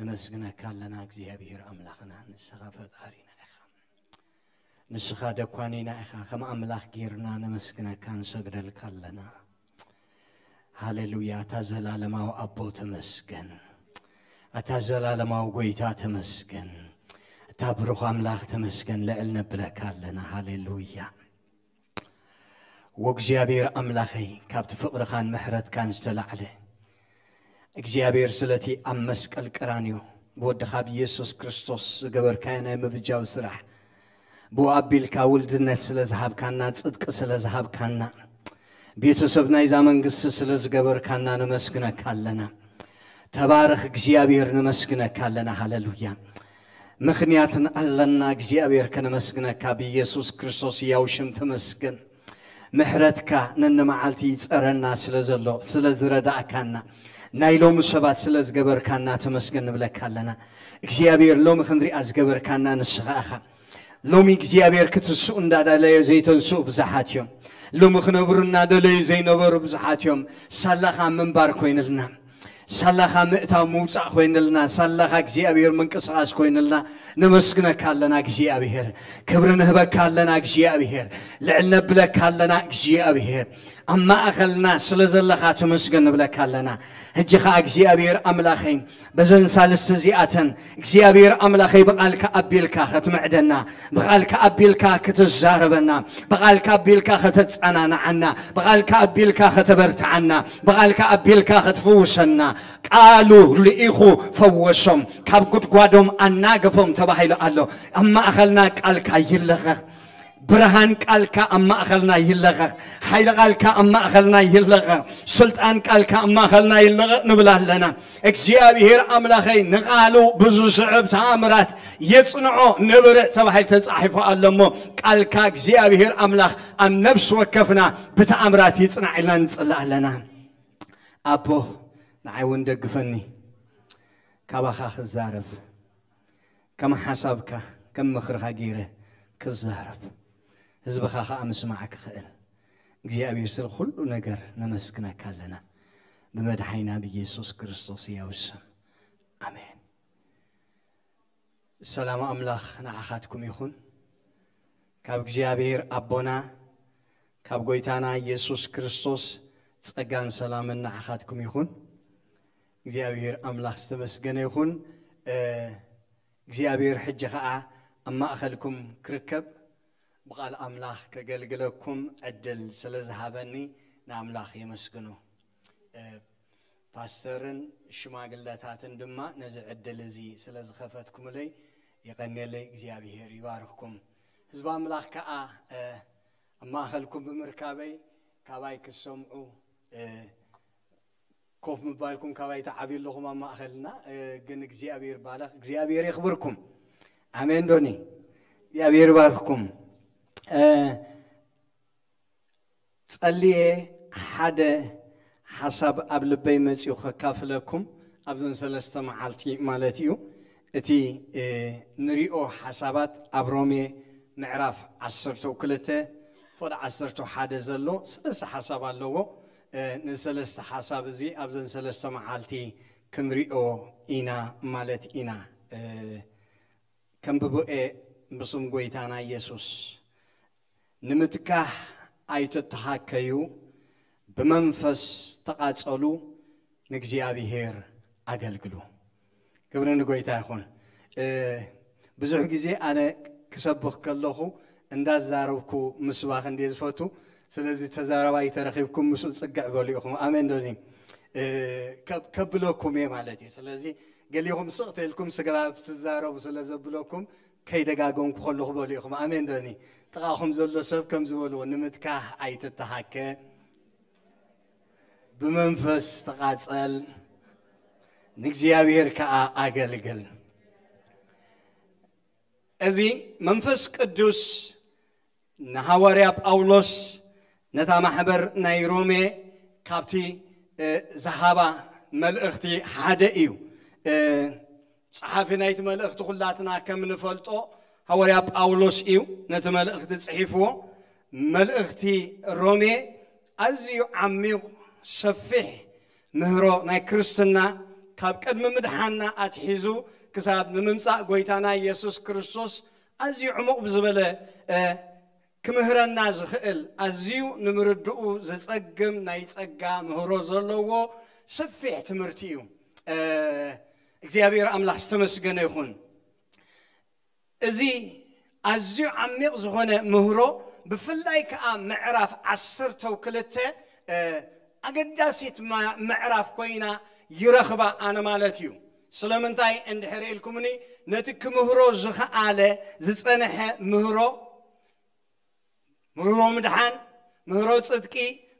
ንመስግነካ ኣለና እግዚኣብሔር ኣምላኽና ንስኻ ፈጣሪና ኢኻ ንስኻ ደኳኒና ኢኻ ከም ኣምላኽ ጌርና ንመስግነካ ንሰግደልካ ኣለና ሃሌሉያ እታ ዘላለማዊ ኣቦ ተመስገን እታ ዘላለማዊ ጎይታ ተመስገን እታ ብሩኽ ኣምላኽ ተመስገን ልዕል ነብለካ ኣለና ሃሌሉያ ወእግዚኣብሔር ኣምላኸይ ካብቲ ፍቕርኻን ምሕረትካን ዝተላዕለ እግዚአብሔር ስለቲ ኣብ መስቀል ቀራንዮ ብወድኻ ብኢየሱስ ክርስቶስ ዝገበርካዮ ናይ ምብጃዊ ስራሕ ብኡ ኣቢልካ ውልድነት ስለ ዝሃብካና ፅድቂ ስለ ዝሃብካና ቤተሰብ ናይዛ መንግስቲ ስለ ዝገበርካና ንመስግነካ ኣለና ተባርኽ እግዚኣብሔር ንመስግነካ ኣለና ሃለሉያ ምኽንያትን ኣለና እግዚኣብሔር ከነመስግነካ ብኢየሱስ ክርስቶስ እያው ሽም ተመስገን ምሕረትካ ነንመዓልቲ ይፀረና ስለ ዘሎ ስለ ዝረዳእካና ናይሎም ሰባት ስለ ዝገበርካና ተመስገን ንብለካ ኣለና እግዚኣብሔር ሎሚ ክንሪኣ ዝገበርካና ንስኻኢኻ ሎሚ እግዚኣብሔር ክትስኡ እንዳዳለዮ ዘይተንስኡ ብዙሓት እዮም ሎሚ ክነብሩ እናደለዩ ዘይነበሩ ብዙሓት እዮም ሳላኻ ምንባር ኮይኑልና ሳላኻ ምእታው ምውፃእ ኮይኑለና ሳላኻ እግዚኣብሔር ምንቅስቓስ ኮይኑለና ነመስግነካ ኣለና እግዚኣብሔር ክብሪ ንህበካ ኣለና እግዚኣብሔር ልዕል ነብለካ ኣለና እግዚኣብሔር ኣብ ማእኸልና ስለ ዘለኻ ተመስገን ንብለካ ኣለና ሕጂ ከዓ እግዚኣብሔር ኣምላኸይ በዘን ሳልስቲ እዚኣተን እግዚኣብሔር ኣምላኸይ ብቓልካ ኣቢልካ ክትምዕደና ብቓልካ ኣቢልካ ክትዛረበና ብቓልካ ኣቢልካ ከተፀናንዓና ብቓልካ ኣቢልካ ከተበርትዓና ብቓልካ ኣቢልካ ክትፍውሰና قالو رئيخو فوشم كاب قد قوادهم أناقفهم تباحيلو ألو أما أخلنا قال كايلغا برهان قالك أما أخلنا يلغى حيل قالك أما أخلنا يلغى سلطان قالك أما أخلنا يلغى نبله لنا اكزيابير أملاخي نقالو بزو شعب تامرات يصنعو نبر تبحي تزحف ألمو قالك اكزيابير أملاخ نفس وكفنا بتامرات يصنع لنا نصلح لنا أبو ንዓይ እውን ደግፈኒ ካባኻ ክዛረብ ከም ሓሳብካ ከም ምኽርኻ ገይረ ክዛረብ ህዝብኻ ከዓ ምስማዕ ክኽእል እግዚኣብሔር ስለ ኩሉ ነገር ነመስግነካ ኣለና ብመድሓይና ብኢየሱስ ክርስቶስ እያዊ ስም ኣሜን ሰላም ኣምላኽ ንዓኻትኩም ይኹን ካብ እግዚኣብሔር ኣቦና ካብ ጎይታና ኢየሱስ ክርስቶስ ጸጋን ሰላምን ንዓኻትኩም ይኹን እግዚኣብሔር ኣምላኽ ዝተመስገነ ይኹን እግዚኣብሔር ሕጂ ከዓ ኣብ ማእኸልኩም ክርከብ ብቓል ኣምላኽ ከገልግለኩም ዕድል ስለ ዝሃበኒ ንኣምላኽ የመስግኑ ፓስተርን ሽማግለታትን ድማ ነዚ ዕድል እዚ ስለ ዝኸፈትኩምለይ የቐኒለይ እግዚኣብሔር ይባርኽኩም ህዝቢ ኣምላኽ ከዓ ኣብ ማእኸልኩም ብምርካበይ ካባይ ክሰምዑ كوف مبالكم كابايتا عبير لكم أما أخلنا جن جزي أبير بالك جزي أبير يخبركم أمين دوني يا أبير باركم ጸልየ ሓደ ሓሳብ ኣብ ልበይ መፂኡ ከካፍለኩም ኣብዘን ሰለስተ መዓልቲ ማለት እዩ እቲ ንሪኦ ሓሳባት ኣብ ሮሜ ምዕራፍ 12 ፍቅዲ 11 ዘሎ ሰለስተ ሓሳብ ኣለዎ ንሰለስተ ሓሳብ እዚ ኣብዘን ሰለስተ መዓልቲ ክንሪኦ ኢና ማለት ኢና ከም ብብአ ብስም ጎይታና ኢየሱስ ንምትካህ ኣይትተሃከዩ ብመንፈስ ተቓፀሉ ንእግዚኣብሄር ኣገልግሉ ግብሪ ንጎይታ ይኹን ብዙሕ ግዜ ኣነ ክሰብኽ ከለኹ እንዳዛረብኩ ምስባኽ እንዴ ዝፈቱ ስለዚ ተዛረባይ ተረኺብኩም ምስኡ ፅጋዕ በሉ ኢኹም ኣመን ዶኒ ከብለኩም እየ ማለት እዩ ስለዚ ገሊኹም ስቕ ተልኩም ስግባብ ትዛረቡ ስለ ዘብለኩም ከይደጋገምኩ ከሉ ክበሉ ኢኹም ኣመን ዶኒ ጥቓኹም ዘሎ ሰብ ከም ዝበልዎ ንምትካህ ኣይትተሃከ ብመንፈስ ተቓፀል ንእግዚኣብሔር ከዓ ኣገልግል እዚ መንፈስ ቅዱስ ንሃዋርያ ጳውሎስ ነታ ማሕበር ናይ ሮሜ ካብቲ ዝሃባ መልእኽቲ ሓደ እዩ ፀሓፊ ናይቲ መልእኽቲ ኩላትና ከም ንፈልጦ ሃዋርያ ጳውሎስ እዩ ነቲ መልእኽቲ ፅሒፍዎ መልእኽቲ ሮሜ ኣዝዩ ዓሚቕ ሰፊሕ ምህሮ ናይ ክርስትና ካብ ቅድሚ ምድሓና ኣትሒዙ ክሳብ ንምምፃእ ጎይታና ኢየሱስ ክርስቶስ ኣዝዩ ዕሙቕ ብዝበለ ክምህረና ዝኽእል ኣዝዩ ንምርድኡ ዘፀግም ናይ ፀጋ ምህሮ ዘለዎ ሰፊሕ ትምህርቲ እዩ እግዚኣብሔር ኣምላኽ ዝተመስገነ ይኹን እዚ ኣዝዩ ዓሚቕ ዝኾነ ምህሮ ብፍላይ ከዓ ምዕራፍ ዓሰርተው ክልተ ኣገዳሲት ምዕራፍ ኮይና ይረኽባ ኣነ ማለት እዩ ስለምንታይ እንድሕር ኢልኩምኒ ነቲ ክምህሮ ዝኸኣለ ዝፀንሐ ምህሮ ምህሮ ምድሓን ምህሮ ጽድቂ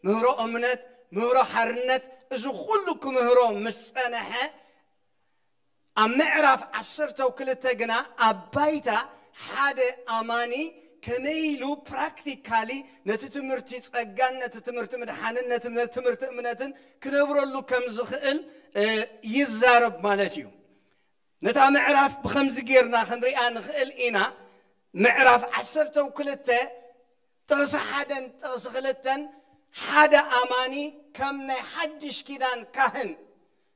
ምህሮ እምነት ምህሮ ሓርነት እዚ ኩሉ ክምህሮ ምስ ጸንሐ ኣብ ምዕራፍ ዓሰርተ ክልተ ግና ኣብ ባይታ ሓደ ኣማኒ ከመይ ኢሉ ፕራክቲካሊ ነቲ ትምህርቲ ጸጋን ነቲ ትምህርቲ ምድሓንን ነቲ ትምህርቲ እምነትን ክነብረሉ ከም ዝኽእል ይዛረብ ማለት እዩ ነታ ምዕራፍ ብከምዚ ጌርና ክንሪኣ ንኽእል ኢና ምዕራፍ ዓሰርተ ክልተ ترس حدا ترس غلتا حدا اماني كم حدش كيدان كاهن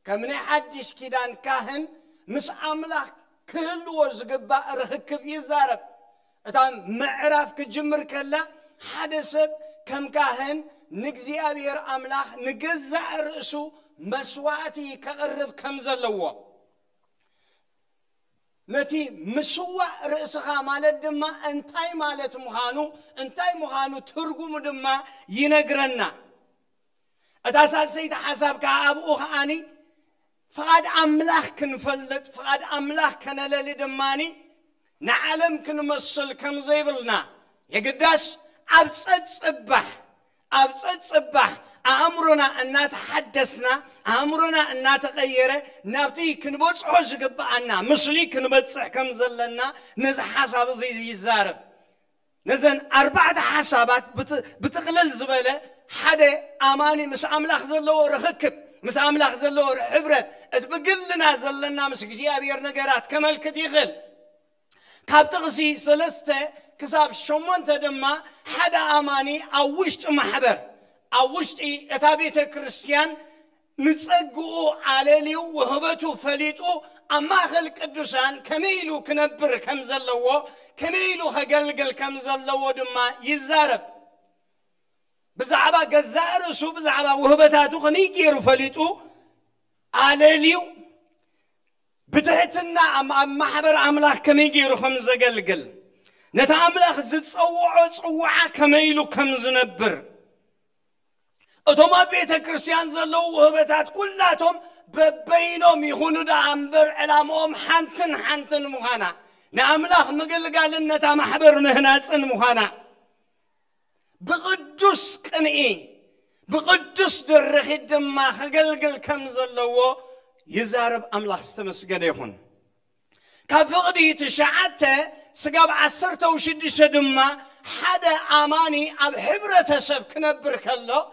كم حدش كيدان كاهن مش املاك كل وزقبا ركب يزارب اتان معرف كجمر كلا حدا سب كم كاهن نجزي ابير املاح نجزع رأسو مسواتي كقرب كم زلوه ነቲ ምስዋዕ ርእስኻ ማለት ድማ እንታይ ማለት ምዃኑ እንታይ ምዃኑ ትርጉሙ ድማ ይነግረና እታ ሳልሰይቲ ሓሳብ ከዓ ኣብኡ ከዓኒ ፍቓድ ኣምላኽ ክንፈልጥ ፍቓድ ኣምላኽ ከነለሊ ድማኒ ንዓለም ክንመስል ከም ዘይብልና የግዳስ ኣብ ፀጥ ፅባሕ أبصد صباح أمرنا أن تحدثنا أمرنا أن تغير نبتي كنبوت حوش قبعنا مشلي كنبوت سحكم زلنا نزح حساب زي يزارب نزن أربعة حسابات بتقلل زبالة حدا أماني مش أملاخ زلو رخكب مس أملاخ زلو عبرة اتبقلنا زلنا مش جزيابير نقرات كمل كتيغل كابتغسي سلسته كساب شمون تدما حدا أماني أوشت محبر أوشت إتابيت كريستيان نسقو على وهبتو فليتو أما خل قدسان كميلو كنبر كمزلو كميلو هقلقل كمزلو زلوا دما يزارب بزعبا قزار رسو بزعبا وهبتاتو خمي كيرو فليتو على ليو بتحتنا أم محبر أملاك كمي جيرو خمزة قلقل نتا املاخ زتصوع صوعا كميلو كم زنبر اتوما بيتا كريستيان زلو وهبتات كلاتهم ببينهم يخونو دا عمبر علامهم حنتن حنتن مخانا ناملاخ مقل قال نتا محبر مهناتن مخانا بقدس كنئي بقدس درخي دما خقلقل كم زلو يزارب املاخ استمسقن يخون كفقدي تشعته سقاب عسرته وشدشة دمه حدا آماني أب حبرة سب كنبر كله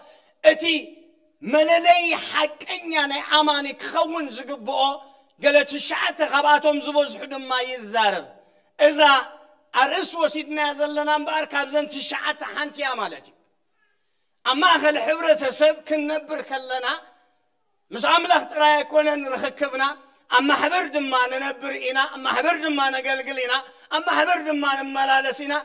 أتي مللي حكين يعني أماني كخون زقبؤه قالت الشعات خباتهم زبوز حدم ما يزارب إذا الرس وسيدنا زلنا ابزن كابزن حنت يا مالتي أما خل حبرة سب كنبر كلنا مش عملخ ترى يكون رخكبنا أما حبر دما ننبر إنا أما حبر دما نقلقل إنا أما حبر دما نملالس إنا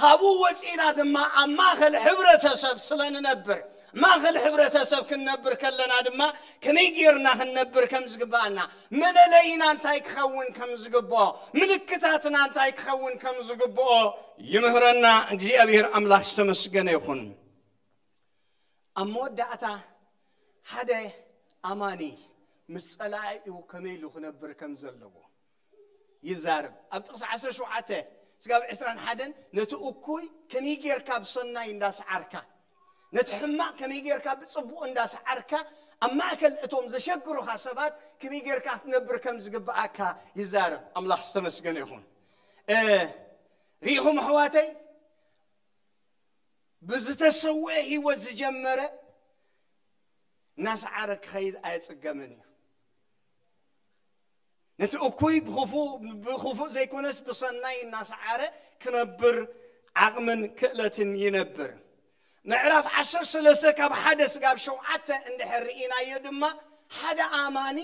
خابو وجئنا دما أما خل حبرة سب سلا ننبر ما خل حبرة سب كننبر كلنا دما كمي جيرنا خننبر كم زقبانا من لينا انتايك خون كم زقبو من كتاتنا انتايك خون كم زقبو يمهرنا جي أبير أملاح استمسقنا يخون أمود دعتا حدا أماني ምስ ፀላኢኡ ከመይ ኢሉ ክነብር ከም ዘለዎ ይዛርብ ኣብ ጥቕሲ 17 ስጋብ 21 ነቲ እኩይ ከመይ ጌርካ ብሰናይ እንዳሰዓርካ ነቲ ሕማቕ ከመይ ጌርካ ብፅቡቕ እንዳሰዓርካ ኣብ ማእከል እቶም ዘሸግሩኻ ሰባት ከመይ ጌርካ ክትነብር ከም ዝግብኣካ ይዛርብ ኣምላኽ ዝተመስገነ ይኹን ርኢኹም ኣሕዋተይ ብዝተሰውዐ ሂወት ዝጀመረ እናሰዓረ ክኸይድ ኣየፅገምን እዩ ነቲ እኩይ ብክፉእ ዘይኮነስ ብሰናይ እናሰዓረ ክነብር ዓቕምን ክእለትን ይነብር ምዕራፍ 13 ካብ ሓደ ስጋብ ሸውዓተ እንድሕር ርኢናዮ ድማ ሓደ ኣማኒ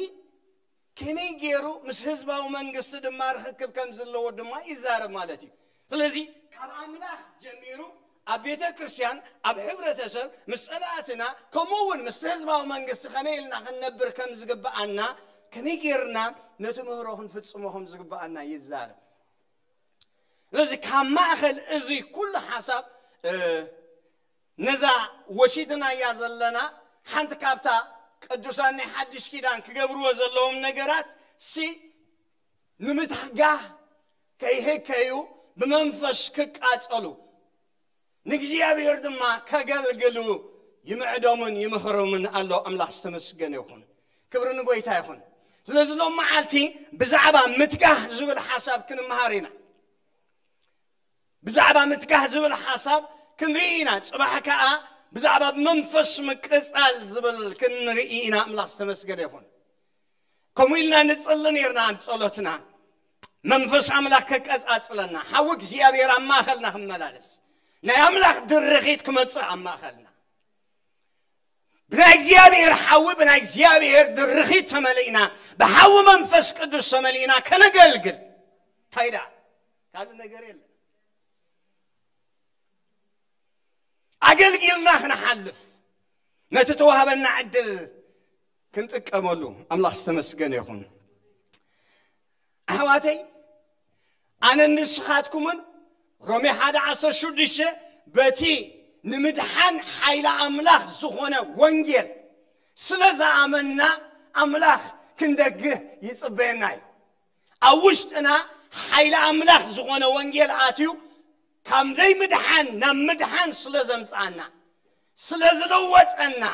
ከመይ ገይሩ ምስ ህዝባዊ መንግስቲ ድማ ርክክብ ከም ዘለዎ ድማ ይዛረብ ማለት እዩ ስለዚ ካብ ኣምላኽ ጀሚሩ ኣብ ቤተ ክርስቲያን ኣብ ሕብረተሰብ ምስ ፀላእትና ከምኡ እውን ምስ ህዝባዊ መንግስቲ ከመይ ኢልና ክንነብር ከም ዝግባኣና ከመይ ጌርና ነቲ ምህሮ ክንፍፅሞ ከም ዝግበኣና ይዛረብ ስለዚ ካብ ማእኸል እዚ ኩሉ ሓሳብ ነዛ ወሲድና እያ ዘለና ሓንቲ ካብታ ቅዱሳን ናይ ሓድሽ ኪዳን ክገብርዎ ዘለዎም ነገራት ሲ ንምትሕጋህ ከይህከዩ ብመንፈስ ክቃፀሉ ንእግዚኣብሔር ድማ ከገልግሉ ይምዕዶምን ይምኽሮምን ኣሎ ኣምላኽ ዝተመስገነ ይኹን ክብሪ ንጎይታ ይኹን سلازي لو معالتي بزعبا متكاه زبل حساب كن مهارينا بزعبا متكاه زبل حساب كن رينا صباح كاء بزعبا منفس مكسال زبل كن رينا ملاس تمسكر يكون كمويلنا نتصلن يرنا نتصلتنا منفس عملك كأس أصلنا حوك زيابير أما خلنا خمالالس نا أملاك درخيتكم أتصح أما خلنا بناي زيابير حاو بناي زيابير درخي تملينا بحاو منفس قدس تملينا كنا قلقل تايدا قال نقريل أقل قيلنا نحلف ما تتوها بنا عدل كنت أكملو أملاح استمسقن يكون أهواتي أنا نسخاتكم رومي حاد عصر شدشة بتي نمدحان حيلة أملاخ زخونة ونجير سلزا أمنا أملاخ كندق يصبيناي أوشتنا حيلة أملاخ زخونة ونجير آتيو كم دي مدحان نمدحان سلزا مصعنا سلزا دوتنا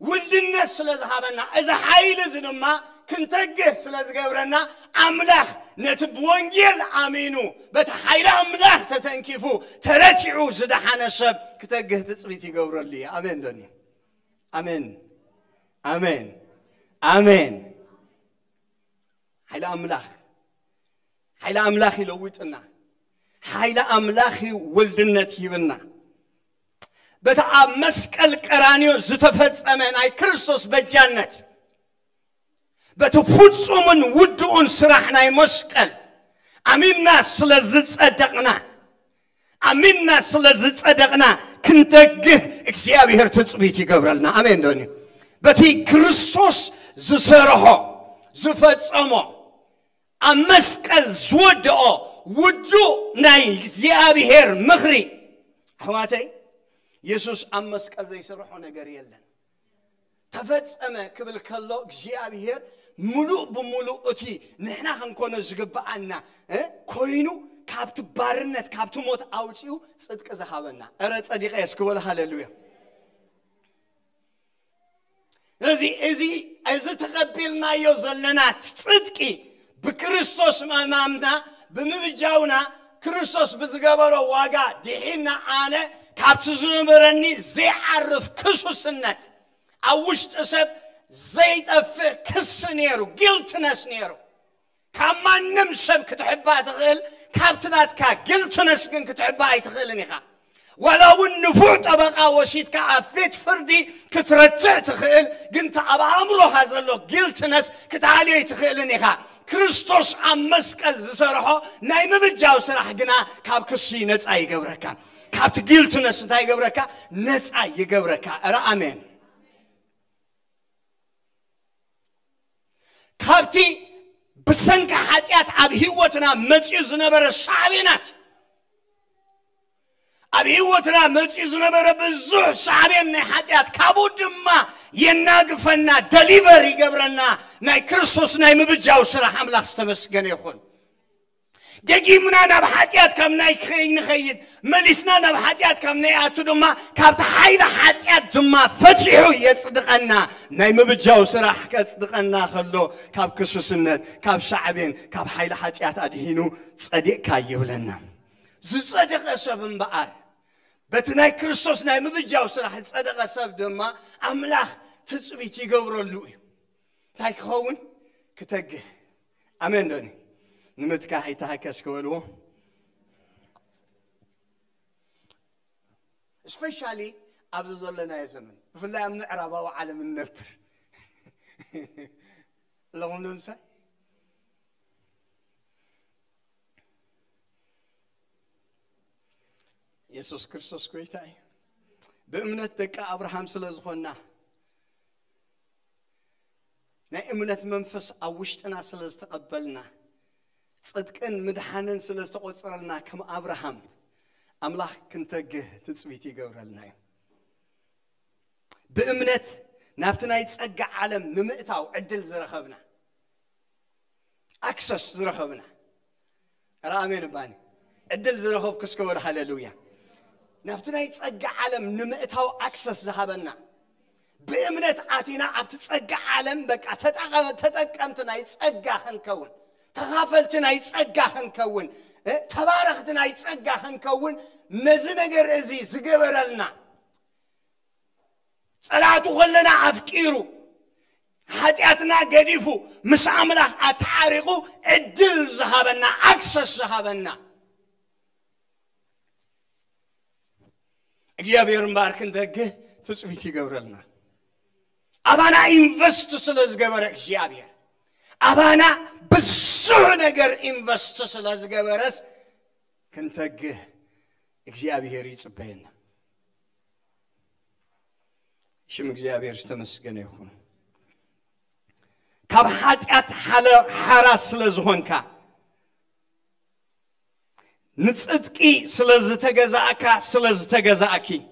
ولدنا سلزا حابنا إذا حيلة زنما كنتجه سلاز جبرنا أملاخ نتب ونجيل أمينو بتحيل أملاخ تتنكفو ترتعو زده حنشب كتجه تسميتي جبرلي أمين دنيا أمين أمين أمين حيل أملاخ حيل أملاخ لويتنا حيل أملاخ ولدنا تيبنا بتعمسك القرانيو زتفت أمين أي كرسوس بجانت بتفوتسومن ودون سرحنا أدقنا أمين ناس لزت أدقنا كنت جه إكسيا بهر تصبيتي قبرلنا أمين دوني بتي كريستوس زسرحه زفتسمه أمسكل زودعه ودو ناي بهر مخري حواتي يسوس أمسكل زي سرحنا قريلا لنا تفتسمه قبل كله بهر ሙሉእ ብምሉእ እቲ ንሕና ክንኮነ ዝግብኣና ኮይኑ ካብቲ ባርነት ካብቲ ሞት ኣውፅኡ ፅድቂ ዝሃበና እረ ፀዲቀ የስ ክበል ሃለሉያ ስለዚ እዚ እዚ ተቐቢልናዮ ዘለና ፅድቂ ብክርስቶስ ምእማምና ብምብጃውና ክርስቶስ ብዝገበሮ ዋጋ ድሒና ኣነ ካብቲ ዝነበረኒ ዘይዓርፍ ክሱስነት ኣብ ውሽጢ ሰብ زيطفئ كس نيرو جلتنس نيرو كان ما نمسب كتحبات غل كابتنات كا جلتنس كن كتحبات غل نيخا ولو النفوع تبقى وشيت كافيت فردي كترجع تخيل قنت ابا عمرو هذا لو قلت ناس كتعالي تخيل نيخا كريستوس امسكل زسرحو نايم بجاو سرح قنا كاب كسي نتا يغبركا كاب تقلت ناس نتا يغبركا نتا يغبركا امين ካብቲ ብሰንኪ ሓጢኣት ኣብ ህወትና መፅኡ ዝነበረ ሳዕቤ ኣብ ህይወትና መፅኡ ዝነበረ ብዙሕ ሳዕቤን ናይ ሓጢኣት ካብኡ ድማ የናግፈና ደሊቨር ይገብረና ናይ ክርስቶስ ናይ ምብጃው ስራሕ ኣምላኽ ዝተመስገነ ይኹን دگیمونا نب حتیات کم نی خیلی خیلی ملیسنا نب حتیات کم نی عتود ما کابت حیل حتیات دم ما فتحیویت صدقنا نیم بجوس راح کت صدقنا خلو کاب کشوس نت کاب شعبین کاب حیل حتیات آدینو صدق کایو لنا زد صدق شبم بقر بتنای کرسوس نیم بجوس راح صدق شب دم ما عمله تصویتی گورلوی تاک خون کتگه آمین دنی ንምትካሕ ይተሃከስ ክበልዎ እስፔሻሊ ኣብዚ ዘለናዮ ዘመን ብፍላይ ኣብ ምዕራባዊ ዓለም ንነብር ኣለኹም ንምሳይ የሱስ ክርስቶስ ጎይታ እዩ ብእምነት ደቂ ኣብርሃም ስለ ዝኾና ናይ እምነት መንፈስ ኣብ ውሽጥና ስለ ዝተቐበልና ጽድቅን ምድሓንን ስለ ዝተቆፀረልና ከም ኣብርሃም ኣምላኽ ክንተግህ ትፅቢት ይገብረልና እዩ ብእምነት ናብቲ ናይ ፀጋ ዓለም ንምእታው ዕድል ዝረኸብና ኣክሰስ ዝረኸብና ረኣሜን ባኒ ዕድል ዝረኸብኩ እስከበል ሃሌሉያ ናብቲ ናይ ፀጋ ዓለም ንምእታው ኣክሰስ ዝሃበና ብእምነት ኣቲና ኣብቲ ፀጋ ዓለም በቃ ተጠቀምቲ ናይ ፀጋ ክንከውን ተኻፈልቲ ናይ ፀጋ ክንከውን ተባረኽቲ ናይ ፀጋ ክንከውን ነዚ ነገር እዚ ዝገበረልና ፀላቱ ከለና ኣፍቂሩ ሓጢኣትና ገዲፉ ምስ ኣምላኽ ኣተዓሪቑ ዕድል ዝሃበና ኣክሰስ ዝሃበና እግዚኣብሔር እምበር ክንደግህ ትፅቢት ይገብረልና ኣባና ኢንቨስት ስለ ዝገበረ እግዚኣብሔር ኣባና ብስ بزحنا جر إنفستس لازجبرس كنت أج إخيابير يتبين شم إخيابير استمس جنيهون كاب حد أت حل حراس لزهنكا نصدقي سلز تجزأك سلز تجزأكي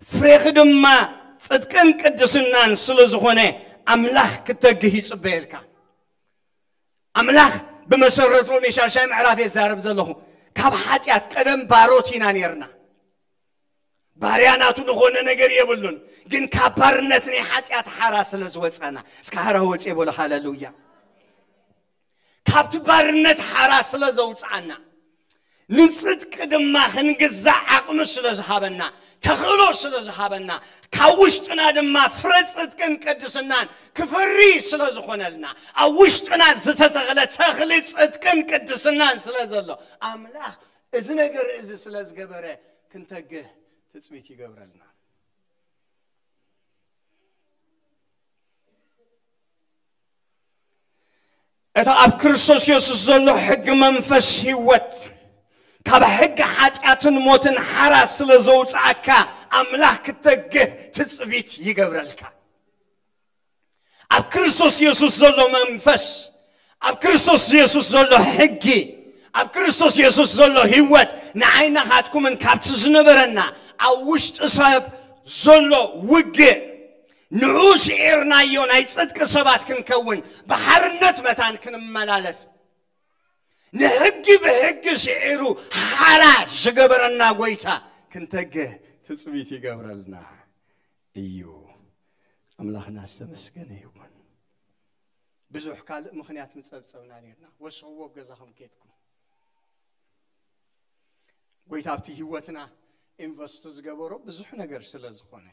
فريخدم ما صدقن قدسنا سلز هنا أملاح كتجهيز بيركا أملاح ብመሰረትሎ መሻርሻይ ምዕራፍ እየ ዘለኹ ካብ ሓጢኣት ቀደም ባሮት ኢና ነርና ባርያ ዝኾነ ነገር የብሉን ግን ካብ ባርነት ናይ ሓጢኣት ሓራ ስለ ዝወፀና እስካ ሓራ ወፅ የበሎ ሃለሉያ ካብቲ ባርነት ሓራ ስለ ዘውፅዓና ንፅድቂ ድማ ክንግዛእ ዓቕሚ ስለ ዝሃበና ተኽእሎ ስለ ዝሃበና ካብ ውሽጥና ድማ ፍረ ፅድቅን ቅድስናን ክፍሪ ስለ ዝኾነልና ኣብ ውሽጥና ዝተተኽለ ተኽሊ ፅድቅን ቅድስናን ስለ ዘሎ ኣምላኽ እዚ ነገር እዚ ስለ ዝገበረ ክንተግህ ትፅቢት ይገብረልና እቲ ኣብ ክርስቶስ የሱስ ዘሎ ሕጊ መንፈስ ህይወት كاب هجا هات اتون موتن هارا سلزوز اكا املاك تج تسويت يغرالكا ا كرسوس يسوس زولو منفس ا كرسوس يسوس زولو هجي ا كرسوس يسوس زولو هيوات نعينا هاتكم ان كابتس نبرنا ا وشت اصاب زولو وجي نعوش ارنا يونايتس اتكسبات كنكون بحرنت متان كنمالالس ንሕጊ ብሕጊ ስዒሩ ሓራ ዝገበረና ጎይታ ክንተገ ትፅቢት ይገብረልና እዩ ኣምላኽና ዝተመስገነ ይኹን ብዙሕ ካልእ ምክንያት ምፀብፀብና ነርና ወስኽዎ ገዛኹም ኬድኩም ጎይታ ኣብቲ ሂወትና ኢንቨስቲ ዝገበሮ ብዙሕ ነገር ስለ ዝኾነ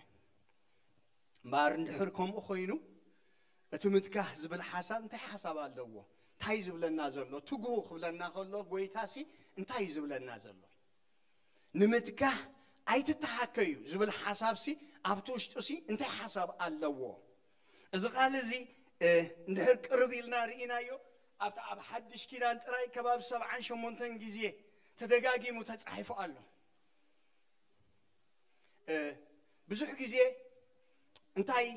እምበር እንድሕር ከምኡ ኮይኑ እቲ ምትካህ ዝብል ሓሳብ እንታይ ሓሳብ ኣለዎ እንታይ እዩ ዝብለና ዘሎ ትጉ ክብለና ከሎ ጎይታ ሲ እንታይ እዩ ዝብለና ዘሎ ንምትጋህ እዩ ዝብል ሓሳብ ሲ ኣብቲ ውሽጡ ሲ እንታይ ሓሳብ ኣለዎ እዚ ቃል እዚ እንድሕር ቅርብ ኢልና ርኢናዮ ኣብቲ ኣብ ሓድሽ ኪዳን ጥራይ ከባቢ ሰብዓን ሸሞንተን ግዜ ተደጋጊሙ ተፃሒፉ ኣሎ ብዙሕ ግዜ እንታይ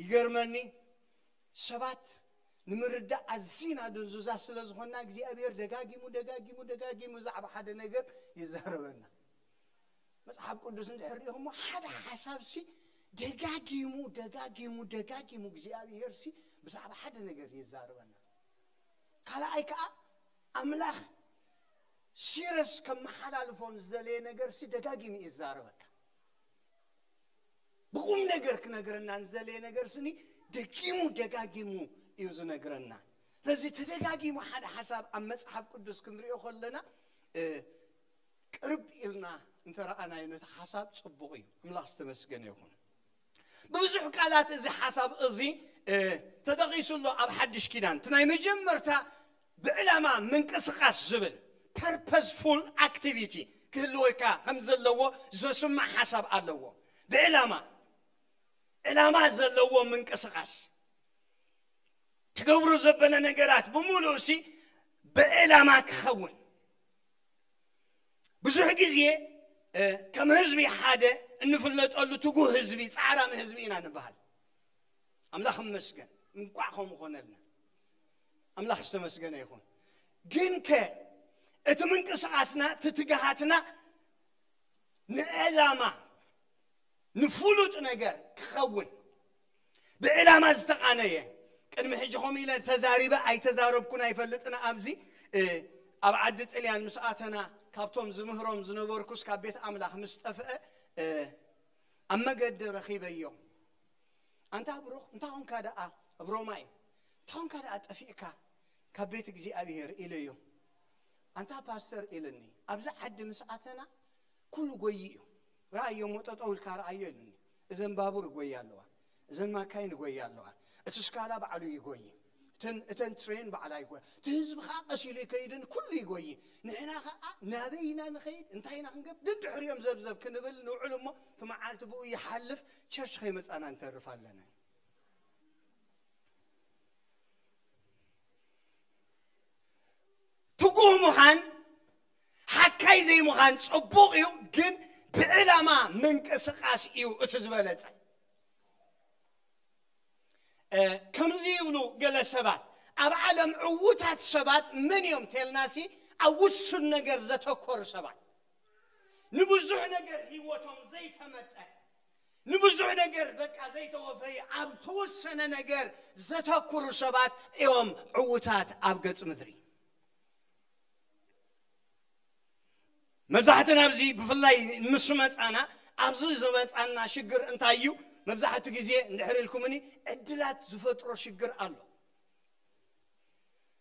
ይገርመኒ ሰባት ንምርዳእ ኣዝና ድንዙዛ ስለ ዝኮና እግዚኣብሔር ደጋጊሙ ደጋጊሙ ደጋጊሙ ዛዕባ ሓደ ነገር ይዛረበና መፅሓፍ ቅዱስ እንድሕር ሪኦ ሞ ሓደ ሓሳብ ሲ ደጋጊሙ ደጋጊሙ ደጋጊሙ እግዚኣብሔር ሲ ብዛዕባ ሓደ ነገር ይዛረበና ካልኣይ ከዓ ኣምላኽ ሲረስ ከመሓላልፎም ዝደለየ ነገር ሲ ደጋጊሙ ይዛረበካ ብቁም ነገር ክነገረና ንዝደለየ ነገር ስኒ ደጊሙ ደጋጊሙ እዩ ዝነግረና ስለዚ ተደጋጊሙ ሓደ ሓሳብ ኣብ መፅሓፍ ቅዱስ ክንሪኦ ከለና ቅርብ ኢልና እንተረኣናዮ ነቲ ሓሳብ ፅቡቕ እዩ ኣምላኽ ዝተመስገነ ይኹን ብብዙሕ ቃላት እዚ ሓሳብ እዚ ተጠቂሱሎ ኣብ ሓድሽ ኪዳን እቲ ናይ መጀመርታ ብዕላማ ምንቅስቓስ ዝብል ፐርፐስፉል ኣክቲቪቲ ክህልወካ ከም ዘለዎ ዘስማዕ ሓሳብ ኣለዎ ብዕላማ ዕላማ ዘለዎ ምንቅስቃስ ትገብሩ ዘበለ ነገራት ብሙሉእ እሲ ብዕላማ ክኸውን ብዙሕ ግዜ ከም ህዝቢ ሓደ እንፍለጠሉ ትጉህ ህዝቢ ፃዕራም ህዝቢ ኢና ንበሃል ኣምላኽ መስገን እንቋዕ ከምኡ ኮነልና ኣምላኽ ዝተመስገነ ይኹን ግን ከ እቲ ምንቅስቃስና ትትግሃትና ንዕላማ نفلوت نجر خون بعلا ما استقانة يه كن محجهم إلى تزاربة أي تزارب كنا يفلتنا أبزي أب أبعدت إلي عن مسأتنا كابتوم زمهرم زنوركوس كبيت أملاح مستفقة أما قد رخيب يوم أنت أبروك أنت هون كذا أبروماي تون كذا أتفيكا كبيت جزي أبيهر إلي يوم أنت باستر إلني أبزع حد مسأتنا كل قويه رأي موتو الكار عيلني إذن بابور قوي يالوا إذن ما كاين قوي يالوا اتشكالا بعلو يقوي تن تن ترين بعلا يقوي تهز بخاقس يلي كيدن كل يقوي نحنا خا نادينا نخيد انتهينا نقب دد حريم زبزب كنبل نعلمه ثم عالت بو يحلف تشش خيمس أنا انترفع لنا تقوم مخان حكاي زي مخان صبوغيو جن ብዕላማ ምንቅስቃስ እዩ እቲ ዝበለፀ ከምዚ ይብሉ ገለ ሰባት ኣብ ዓለም ዕዉታት ሰባት መን እዮም ተልናሲ ኣብ ውሱን ነገር ዘተኮሩ ሰባት ንብዙሕ ነገር ሂወቶም ዘይተመጠን ንብዙሕ ነገር በቃ ዘይተወፈይ ኣብ ተወሰነ ነገር ዘተኩሩ ሰባት እዮም ዕዉታት ኣብ ገፅ ምድሪ مبزحتنا أبزي بفلاي مسمت أنا أبزي زمت أنا شجر أنتايو مبزحتو جزية نحر الكمني عدلات زفترة شجر الله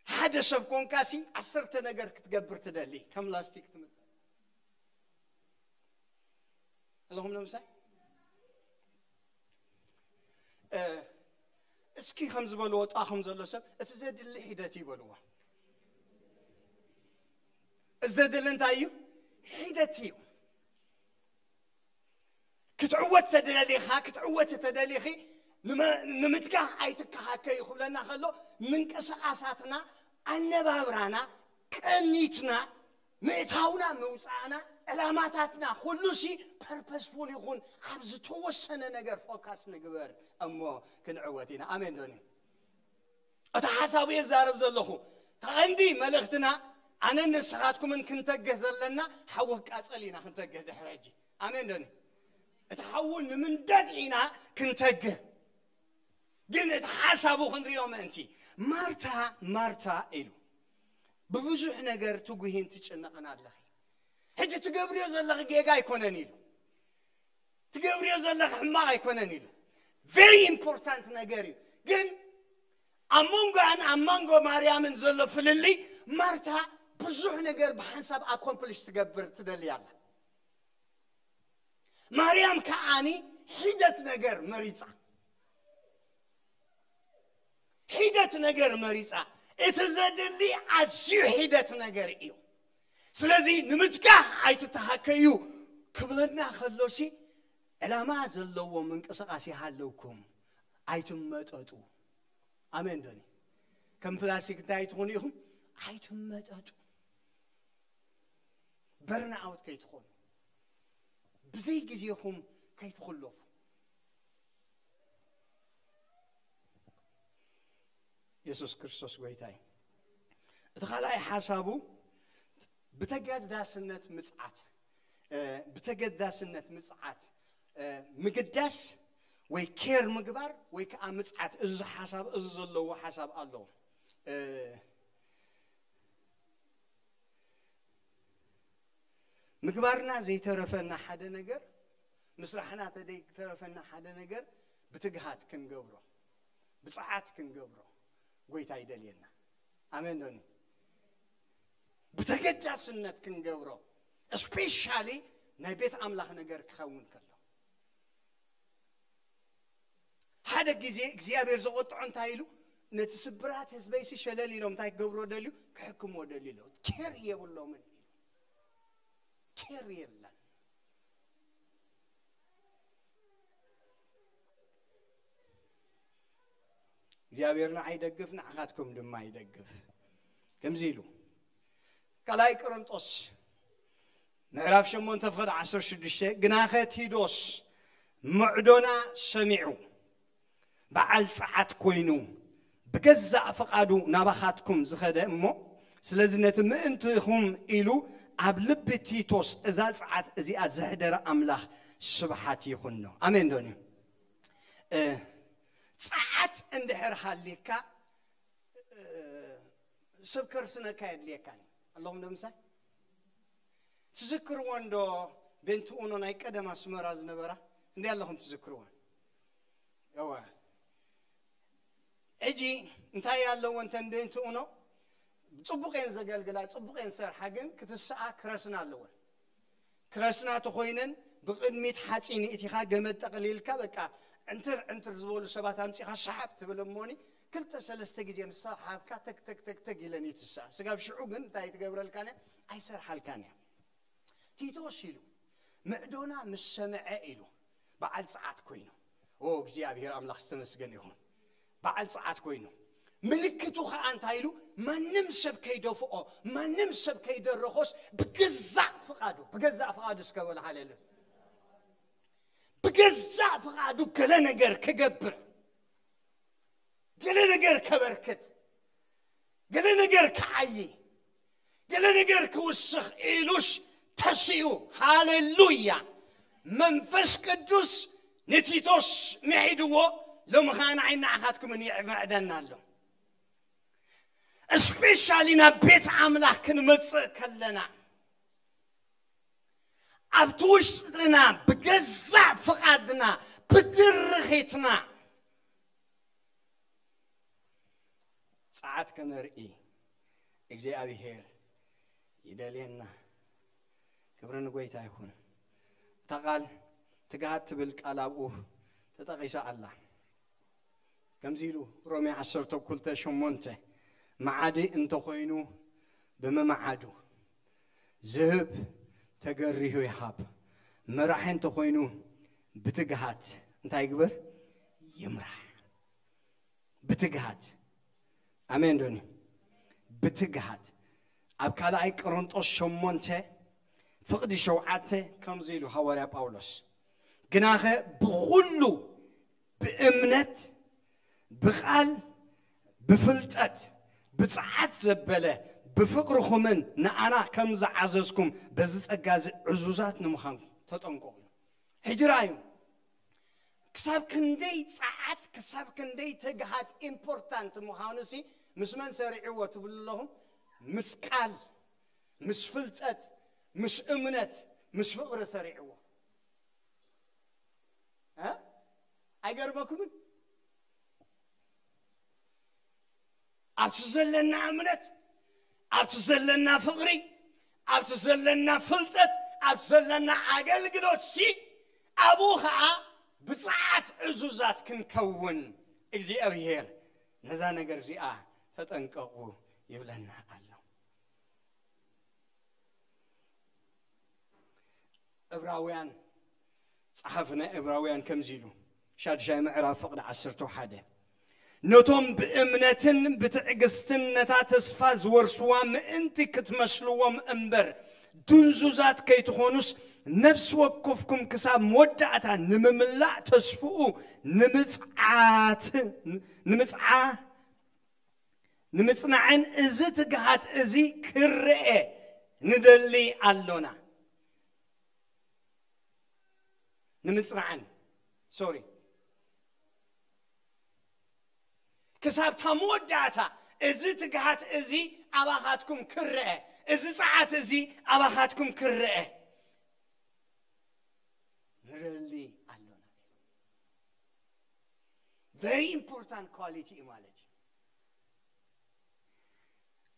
حدا سب كون كاسي عصرت نجر كتجبر تدلي كم لاستيك تمت اللهم نمسح እስኪ ከም ዝበልዎ ጣኹም ዘሎ ሰብ እቲ ዘድሊ ሒደት ይበልዎ እዘድሊ እንታይ እዩ حدتيو كتعوت تدليخا كتعوت تدليخي نما نمتكا ايتكا هكا يخلنا خلو من كسقاساتنا انبابرانا كنيتنا ميتاونا موصانا علاماتاتنا كلو شي بيربسفول يكون ابز توسنا نغير فوكس نغير امو كنعوتينا امين دوني اتحاسابي الزارب زلخو تاندي ملختنا أنا نسخاتكم إن كنت جزلنا حوك أصلينا كنت جد حرجي أنا دني تحول من دقينا كنت جه قلت حسبوا يوم أنتي مارتا مارتا إلو ببزح نجر تجهين تشنقنا الله تجبر يوز الله جيجا يكون يكونن تجبر يوز الله حماق يكون إلو very important نجري قل أمونغو أنا أمونغو مريم زلو فللي مارتا ብዙሕ ነገር ብሓንሳብ ኣኮምፕሊሽ ትገብር ትደልያ ኣላ ማርያም ከዓኒ ሒደት ነገር መሪፃ ሒደት ነገር መሪፃ እቲ ዘድሊ ኣዝዩ ሒደት ነገር እዩ ስለዚ ንምትካህ ኣይትተሃከዩ ክብለና ከሎሲ ዕላማ ዘለዎም ምንቅስቃስ ይሃለውኩም ኣይትመጠጡ ኣሜን ዶኒ ከም ፕላስቲክ እንታይ ትኾኑ ኢኹም ኣይትመጠጡ በርናአውት ከይትኾኑ ብዘይ ግዜኹም ከይትኽለፉ ኢየሱስ ክርስቶስ ጎይታ እዩ እቲ ካልኣይ ሓሳቡ ብተገዳስነት ምፅዓት ብተገዳስነት ምፅዓት ምግዳስ ወይ ኬር ምግባር ወይ ከዓ ምፅዓት እዚ ሓሳብ እዚ ዘለዎ ሓሳብ ኣለዎ ምግባርና ዘይተረፈና ሓደ ነገር ምስራሕና ተደይተረፈና ሓደ ነገር ብትግሃት ክንገብሮ ብፀዓት ክንገብሮ ጎይታ ይደልየና ኣመን ዶኒ ብተገዳስነት ክንገብሮ እስፔሻሊ ናይ ቤት ኣምላኽ ነገር ክኸውን ከሎ ሓደ ግዜ እግዚኣብሔር ዘቆጥዖ እንታይ ኢሉ ነቲ ስብራት ህዝበይሲ ሸለል ኢሎም እንታይ ክገብሮ ደልዩ ክሕክምዎ ደልዩ ኣለ ኬር የብሎምን ኬር የለን እግዚኣብሔርና ኣይደግፍ ንዓኻትኩም ድማ ይደግፍ ከምዚ ኢሉ ካልኣይ ቆሮንጦስ ምዕራፍ 8 ፍቅድ 16 ግናኸ ቲዶስ ምዕዶና ሰሚዑ በዓል ፀዓት ኮይኑ ብገዛእ ፍቓዱ ናባኻትኩም ዝኸደ እሞ ስለዚ ነቲ ምእንቲኹም ኢሉ ኣብ ልቢ ቲቶስ እዛ ፀዓት እዚኣ ዘሕደረ ኣምላኽ ስብሓት ይኹንኖ ኣሜን ዶን እዩ ፀዓት እንድሕር ሃልየካ ሰብ ከርስነካ የድልየካ ኣለኹም ዶ ምሳይ ትዝክርዎን ዶ ቤንቲ ኡኖ ናይ ቀደም ኣስመራ ዝነበራ እንደይ ኣለኹም ትዝክርዎን እዋ ሕጂ እንታይ ኣለዎ እንተን ቤንቲ ኡኖ ፅቡቀን ዘገልግላ ፅቡቀን ሰርሓ ግን ክትስኣ ክረስና ኣለወን ክረስና ተኮይነን ብቅድሚት ሓፂን እቲኻ ገመድ ጠቕሊልካ በቃ እንትን እንትን ዝበሉ ሰባት ኣምፂኻ ሰሓብ ትብል እሞኒ ክልተ ሰለስተ ግዜ ምስ ሰሓብካ ተግተግተግተግ ኢለን ይትስኣ ስጋብ ሽዑ ግን እንታይ ትገብረልካን እያ ኣይሰርሓልካን እያ ቲቶስ ኢሉ ምዕዶና ምስ ሰምዐ ኢሉ በዓል ፀዓት ኮይኑ ኦ እግዚኣብሔር ኣምላኽ ዝተመስገን ይኹን በዓል ፀዓት ኮይኑ ምልክቱ ከዓ እንታይ ኢሉ ማንም ሰብ ከይደፍኦ ማንም ሰብ ከይደረኾስ ብገዛእ ፍቓዱ ብገዛእ ፍቓዱ እስከበል ሃለለ ብገዛእ ፍቓዱ ገለ ነገር ክገብር ገለ ነገር ከበርክት ገለ ነገር ክዓይ ገለ ነገር ክውስኽ ኢሉስ ተስኡ ሃሌሉያ መንፈስ ቅዱስ ንቲቶስ ምዒድዎ ሎሚ ከዓ ንዓይናዓኻትኩምን ይዕመዕደና ኣሎ especially in እስፔሻሊ ናብ ቤት ኣምላኽ ክንመፅእ ከለና ኣብቲ ውሽጥና ብገዛእ ፍቓድና ብድርኺትና ፀዓት ከነርኢ እግዚኣብሔር ይደልየና ክብሪ ንጎይታ ይኹን እታ ቓል ትግሃት ትብል ቃል ኣብኡ ተጠቒሳ ኣላ ከምዚ ኢሉ ሮሜ 12 8 መዓዲ እንተኮይኑ ብምመዓዱ ዝህብ ተገሪሁ ይሃብ መራሒ እንተኮይኑ ብትግሃት እንታይ ግበር ይምራሕ ብትግሃት ኣሜን ዶኒ ብትግሃት ኣብ ካልኣይ ቆሮንጦስ ሸሞንተ ፍቕዲ ሸውዓተ ከምዚ ኢሉ ሃዋርያ ጳውሎስ ግናኸ ብኩሉ ብእምነት ብቓል ብፍልጠት ብፅዓት ዘበለ ብፍቅርኹምን ንኣና ከም ዝዓዘዝኩም በዚ ፀጋ እዚ ዕዙዛት ንምዃንኩም ተጠንቀቑ እዩ ሕጅራ እዩ ክሳብ ክንደይ ፀዓት ክሳብ ክንደይ ትግሃት ኢምፖርታንት ምዃኑ ሲ ምስ መን ሰሪዕዎ ትብሉ ኣለኹም ምስ ቃል ምስ ፍልጠት ምስ እምነት ምስ ፍቅሪ ሰሪዕዎ ኣይገርመኩምን أبتزلنا أمنت أبتزلنا فغري أبتزلنا فلتت أبتزلنا عقل قدوت سي أبوها بزعات عزوزات كن إجزي أبهير نزانا قرزي آه فتنكقو يبلنا الله إبراويان صحفنا إبراويان كمزيلو شاد شايم عراف فقد عسرتو ነቶም ብእምነትን ብትዕግስትነታ ተስፋ ዝወርስዋ ምእንቲ ክትመስልዎም እምበር ድንዙዛት ከይትኾኑስ ነፍሲ ወከፍኩም ክሳብ መወዳእታ ንምምላእ ተስፍኡ ንምፅናዕን እዚ ትግሃት እዚ ክርአ ንደሊ ኣሎና ንምፅናዕን ሶሪ كسابتا موداتا ازي تقعت ازي أباخاتكم كرئة ازي ساعات ازي أباخاتكم كرئة نرلي ألونا very important quality مالتي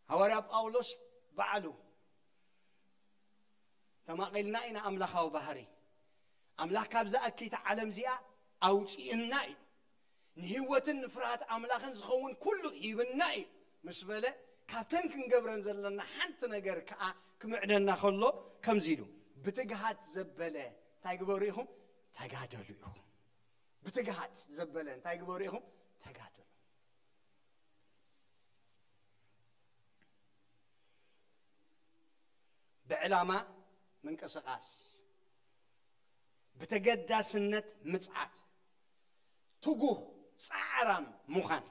هورا بقولوس بعلو تما قلنا إن أملخه وبهري أملاك كابزا أكيد عالم زيا أو تينا ንህወትን ንፍርሃት ኣምላኽን ዝኸውን ኩሉ ሂብና እዩ ምስ በለ ካብተን ክንገብረን ዘለና ሓንቲ ነገር ከዓ ክምዕደና ከሎ ከምዚ ኢሉ ብትግሃት ዘበለ እንታይ ግበሩ ኢኹም ተጋደሉ ኢኹም ብትግሃት ዘበለ እንታይ ግበሩ ኢኹም ተጋደሉ ብዕላማ ምንቅስቓስ ብተገዳስነት ምፅዓት ትጉህ ፃዕራም ምዃን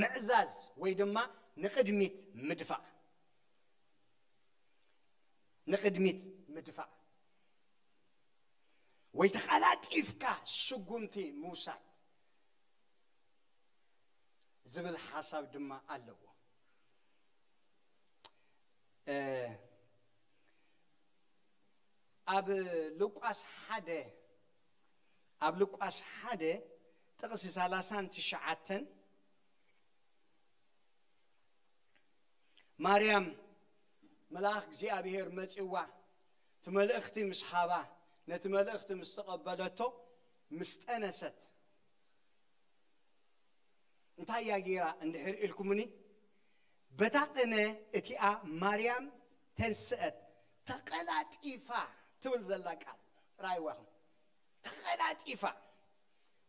ምዕዛዝ ወይ ድማ ንቅድሚት ምድፋዕ ንቅድሚት ምድፋዕ ወይ ተቐላጢፍካ ስጉምቲ ምውሳድ ዝብል ሓሳብ ድማ ኣለዎ ኣብ ልቋስ ሓደ ኣብ ልቋስ ሓደ ጥቕሲ 3ላሳን ትሽዓተን ማርያም መልኣኽ እግዚኣብሔር መፂዋ እቲ መልእኽቲ ምስ ሃባ ነቲ መልእኽቲ ምስ ተቐበለቶ ምስ ጠነሰት እንታይ እያ ገይራ እንድሕር ኢልኩምኒ በታ ቅነ እቲኣ ማርያም ተንስአት ተቀላጢፋ ትብል ዘላ ቃል ራእይዋኹም ተቐላጢፋ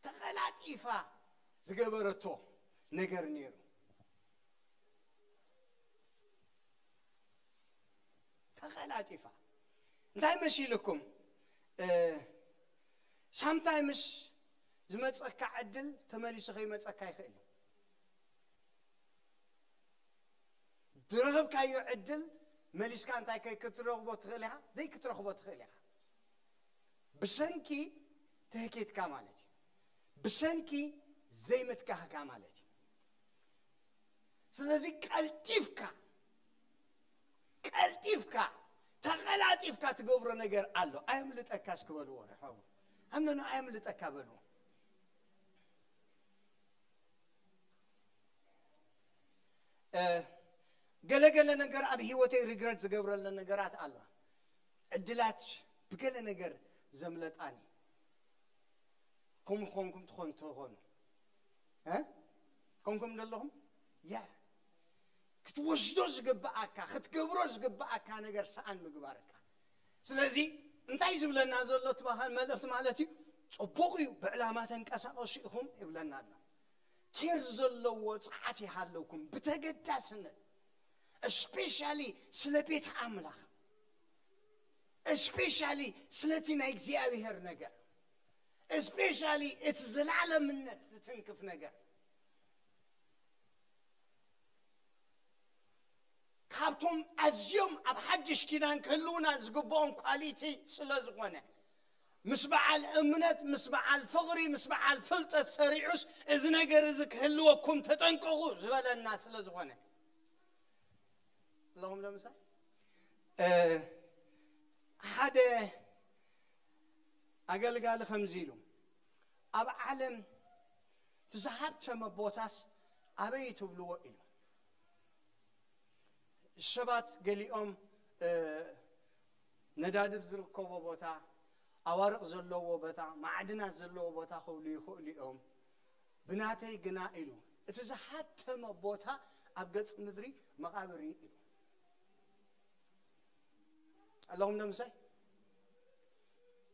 ተቐላጢፋ ዝገበረቶ ነገር ነይሩ ተቐላጢፋ እንታይ መሲ ኢልኩም ሳምታይምስ ዝመፀካ ዕድል ተመሊሱ ከይመፀካ ይኽእል ዝረኸብካዮ ዕድል መሊስካ እንታይ ከይክትረኽቦ ትኽእል ኢኻ ዘይክትረኽቦ ትኽእል ኢኻ ብሰንኪ ትህኬትካ ማለት እዩ ብሰንኪ ዘይምትካህካ ማለት እዩ ስለዚ ቀልጢፍካ ቀልጢፍካ ተቐላጢፍካ ትገብሮ ነገር ኣሎ ኣየምልጠካ ስክበልዎ ንሕቡ ኣምነኖ ኣየምልጠካ በልዎ ገለገለ ነገር ኣብ ሂወተይ ሪግረት ዝገብረለ ነገራት ኣለዋ ዕድላት ብገለ ነገር ዘምለጣኒ እዩ كم خونكم تخون تخون ها كمكم دلهم يا ክትወስዶ ዝግባኣካ ክትገብሮ ዝግባኣካ ነገር ሰኣን ምግባርካ ስለዚ እንታይ ዝብለና ዘሎ ትበሃል መልእኽቲ ማለት እዩ ፅቡቕ እዩ ብዕላማ ተንቀሳቐሱ ኢኹም ይብለና ኣሎ ኬር ዘለዎ ፀዓት ይሃለውኩም ብተገዳስነት እስፔሻሊ ስለ ቤት ኣምላኽ እስፔሻሊ ስለቲ ናይ እግዚኣብሔር ነገር especially it's zalalamnet zitinkif ነገር ካብቶም ኣዝዮም ኣብ ሓድሽ ኪዳን ክህልውና ዝግብኦም ኳሊቲ ስለ ዝኾነ ምስ በዓል እምነት ምስ በዓል ፍቕሪ ምስ በዓል ፍልጠት ሰሪዑስ እዚ ነገር እዚ ክህልወኩም ተጠንቀቑ ዝበለና ስለ ዝኾነ ኣለኹም ለምሳሌ ሓደ ኣገልጋሊ ከምዚ ኢሉ أب علم تزهب تما بوتاس أبي تبلو إلو شبات قلي أم أه نداد بزركو بوتا أورق زلو بوتا معدنا زلو بوتا خولي خولي أم بناتي قنا إلو تزهب تما بوتا أبقت مدري مقابري إلو اللهم نمسي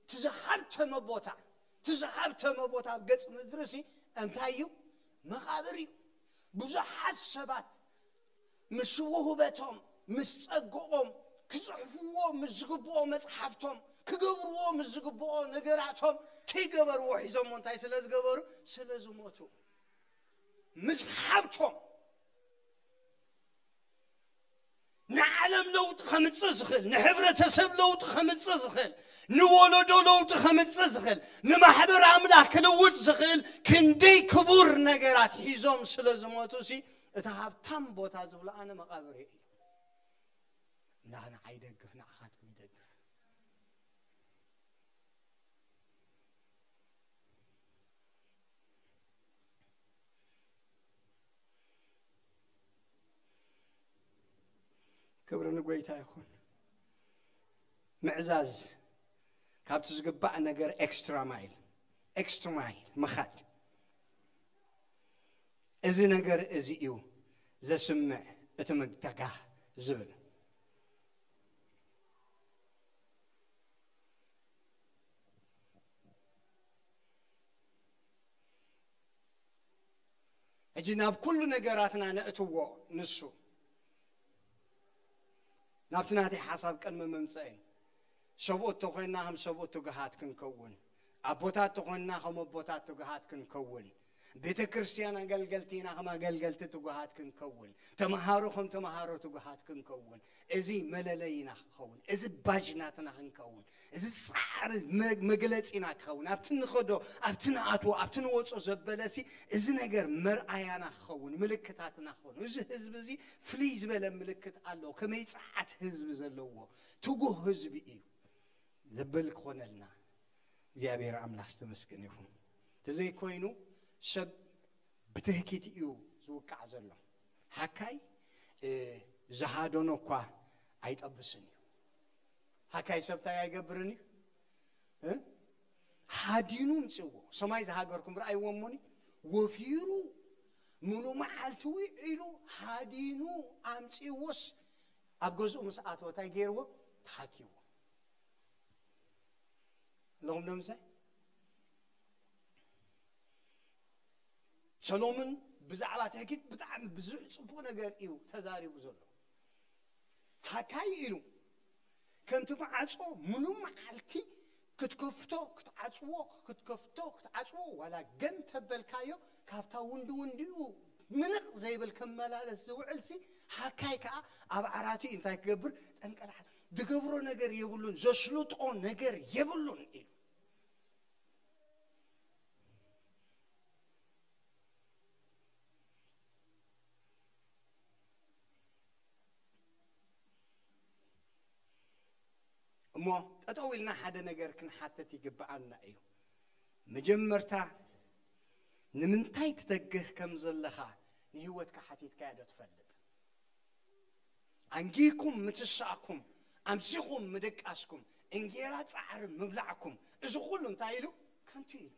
تزهب تما بوتا تزحبتم بوتا قص مدرسي انتايو مقابر بزحات سبات مسوه بتم مسጸግኦም ክጽሕፍዎ ምስ ዝግብኦ መጽሓፍቶም ክገብርዎ ምስ ዝግብኦ ነገራቶም ከይገበርዎ ሒዞሞ እንታይ ስለ ዝገበሩ ስለ ዝሞቱ ምስ ሓብቶም ንዓለም ለውጢ ከምፅእ ዝኽእል ንሕብረተሰብ ለውጢ ከምፅእ ዝኽእል ንወለዶ ለውጢ ከምፅእ ዝኽእል ንማሕበር ኣምላኽ ክልውጥ ዝኽእል ክንደይ ክቡር ነገራት ሒዞም ስለ ዝሞቱ ሲ እቲ ሃብታም ቦታ ዝብሎ ኣነ መቓብሪ እዩ ናኽንዓይደግፍ ንዓ ክብሪ ንጎይታ ይኹን ምዕዛዝ ካብቲ ዝግባእ ነገር ኤክስትራ ማይል ኤክስትራ ማይል ምኻድ እዚ ነገር እዚ እዩ ዘስምዕ እቲ ምግተጋ ዝብል ሕጂ ናብ ኩሉ ነገራትና ነእትዎ ንሱ نبت نهدي حساب كن ممسئ سبؤ تقول نعم سبؤ تجهات كن كون أبوتات تقول نعم أبوتات تجهات كن كون ቤተ ክርስቲያን ኣገልገልቲና ከም ኣገልገልቲ ትጉሃት ክንከውን ተመሃሮ ከም ተመሃሮ ትጉሃት ክንከውን እዚ መለለይና ክኸውን እዚ ባጅናትና ክንከውን እዚ ፃዕሪ መግለፂና ክኸውን ኣብቲ ንኸዶ ኣብቲ ንኣትዎ ኣብቲ ንወፆ ዘበለሲ እዚ ነገር መርኣያና ክኸውን ምልክታትና ክኸውን እዚ ህዝቢ እዚ ፍልይ ዝበለ ምልክት ኣለዎ ከመይ ፀዓት ህዝቢ ዘለዎ ትጉህ ህዝቢ እዩ ዘበል ክኾነልና እግዚኣብሔር ኣምላኽ ዝተመስገን ይኹን ተዘይኮይኑ ሰብ ብትህኪት እዩ ዝውቃዕ ዘሎ ሃካይ ዝሃደኖ እኳ ኣይጠብስን እዩ ሃካይ ሰብታይ ኣይገብርን እዩ ሃዲኑ ምፅዎ ሰማይ ዝሃገርኩም ረአይዎሞኒ ወፊሩ ሙሉ መዓልቲ ውዒሉ ሃዲኑ ኣምፂዎስ ኣብ ገዝኡ ምስ ኣተወታይ ገይርዎ ተሓኪዎ ኣለኹም ዶ ምሳይ ሰሎሙን ብዛዕባ ትሕጊት ብጣዕሚ ብዙሕ ፅቡቅ ነገር እዩ ተዛሪቡ ዘሎ ሃካይ ኢሉ ከምቲ መዓፆ ሙሉ መዓልቲ ክትከፍቶ ክትዓፅዎ ክትከፍቶ ክትዓፅዎ ዋላ ገን ተበልካዮ ካብታ ውንዲ ውንዲኡ ምንቕ ዘይብል ከመላለስ ዝውዕል ሲ ሃካይ ከዓ ኣብ ዓራት እንታይ ክገብር ጠንቀላዓ ዝገብሮ ነገር የብሉን ዘስልጦ ነገር የብሉን ኢሉ ጠጠው ኢልና ሓደ ነገር ክንሓተት ይግብኣልና እዩ መጀመርታ ንምንታይ ትተግህ ከም ዘለኻ ንህወትካ ሓቲትካያ ዶ ትፈልጥ ኣንጊኩም ምትሳእኩም ኣምሲኹም ምደቃስኩም እንጌራ ፃዕሪ ምብላዕኩም እዚ ኩሉ እንታይ ኢሉ ከንቲ ኢሉ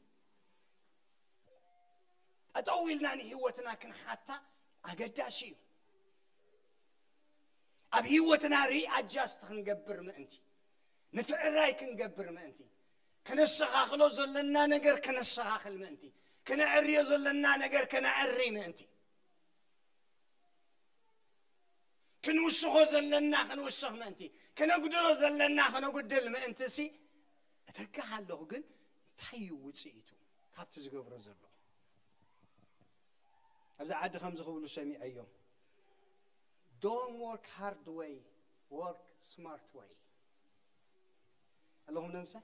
ጠጠው ኢልና ንህወትና ክንሓታ ኣገዳሲ እዩ ኣብ ህወትና ሪኣጃስት ክንገብር ምእንቲ نتعراي كنقبر مانتي كنسخاخلو زلنا نقر كنسخاخل مانتي كنعري زلنا نقر كنعري مانتي كنوسخو زلنا كنوسخ مانتي كنقدرو زلنا كنقدل مانتي سي اتكحلو كن እንታይ ውፅኢቱ ካብቲ ዝገብሮ ዘሎ ابدا ዓዲ ከም ዝኽብሉ سامي ايوم Don't work hard way, work smart way. اللهم نمسح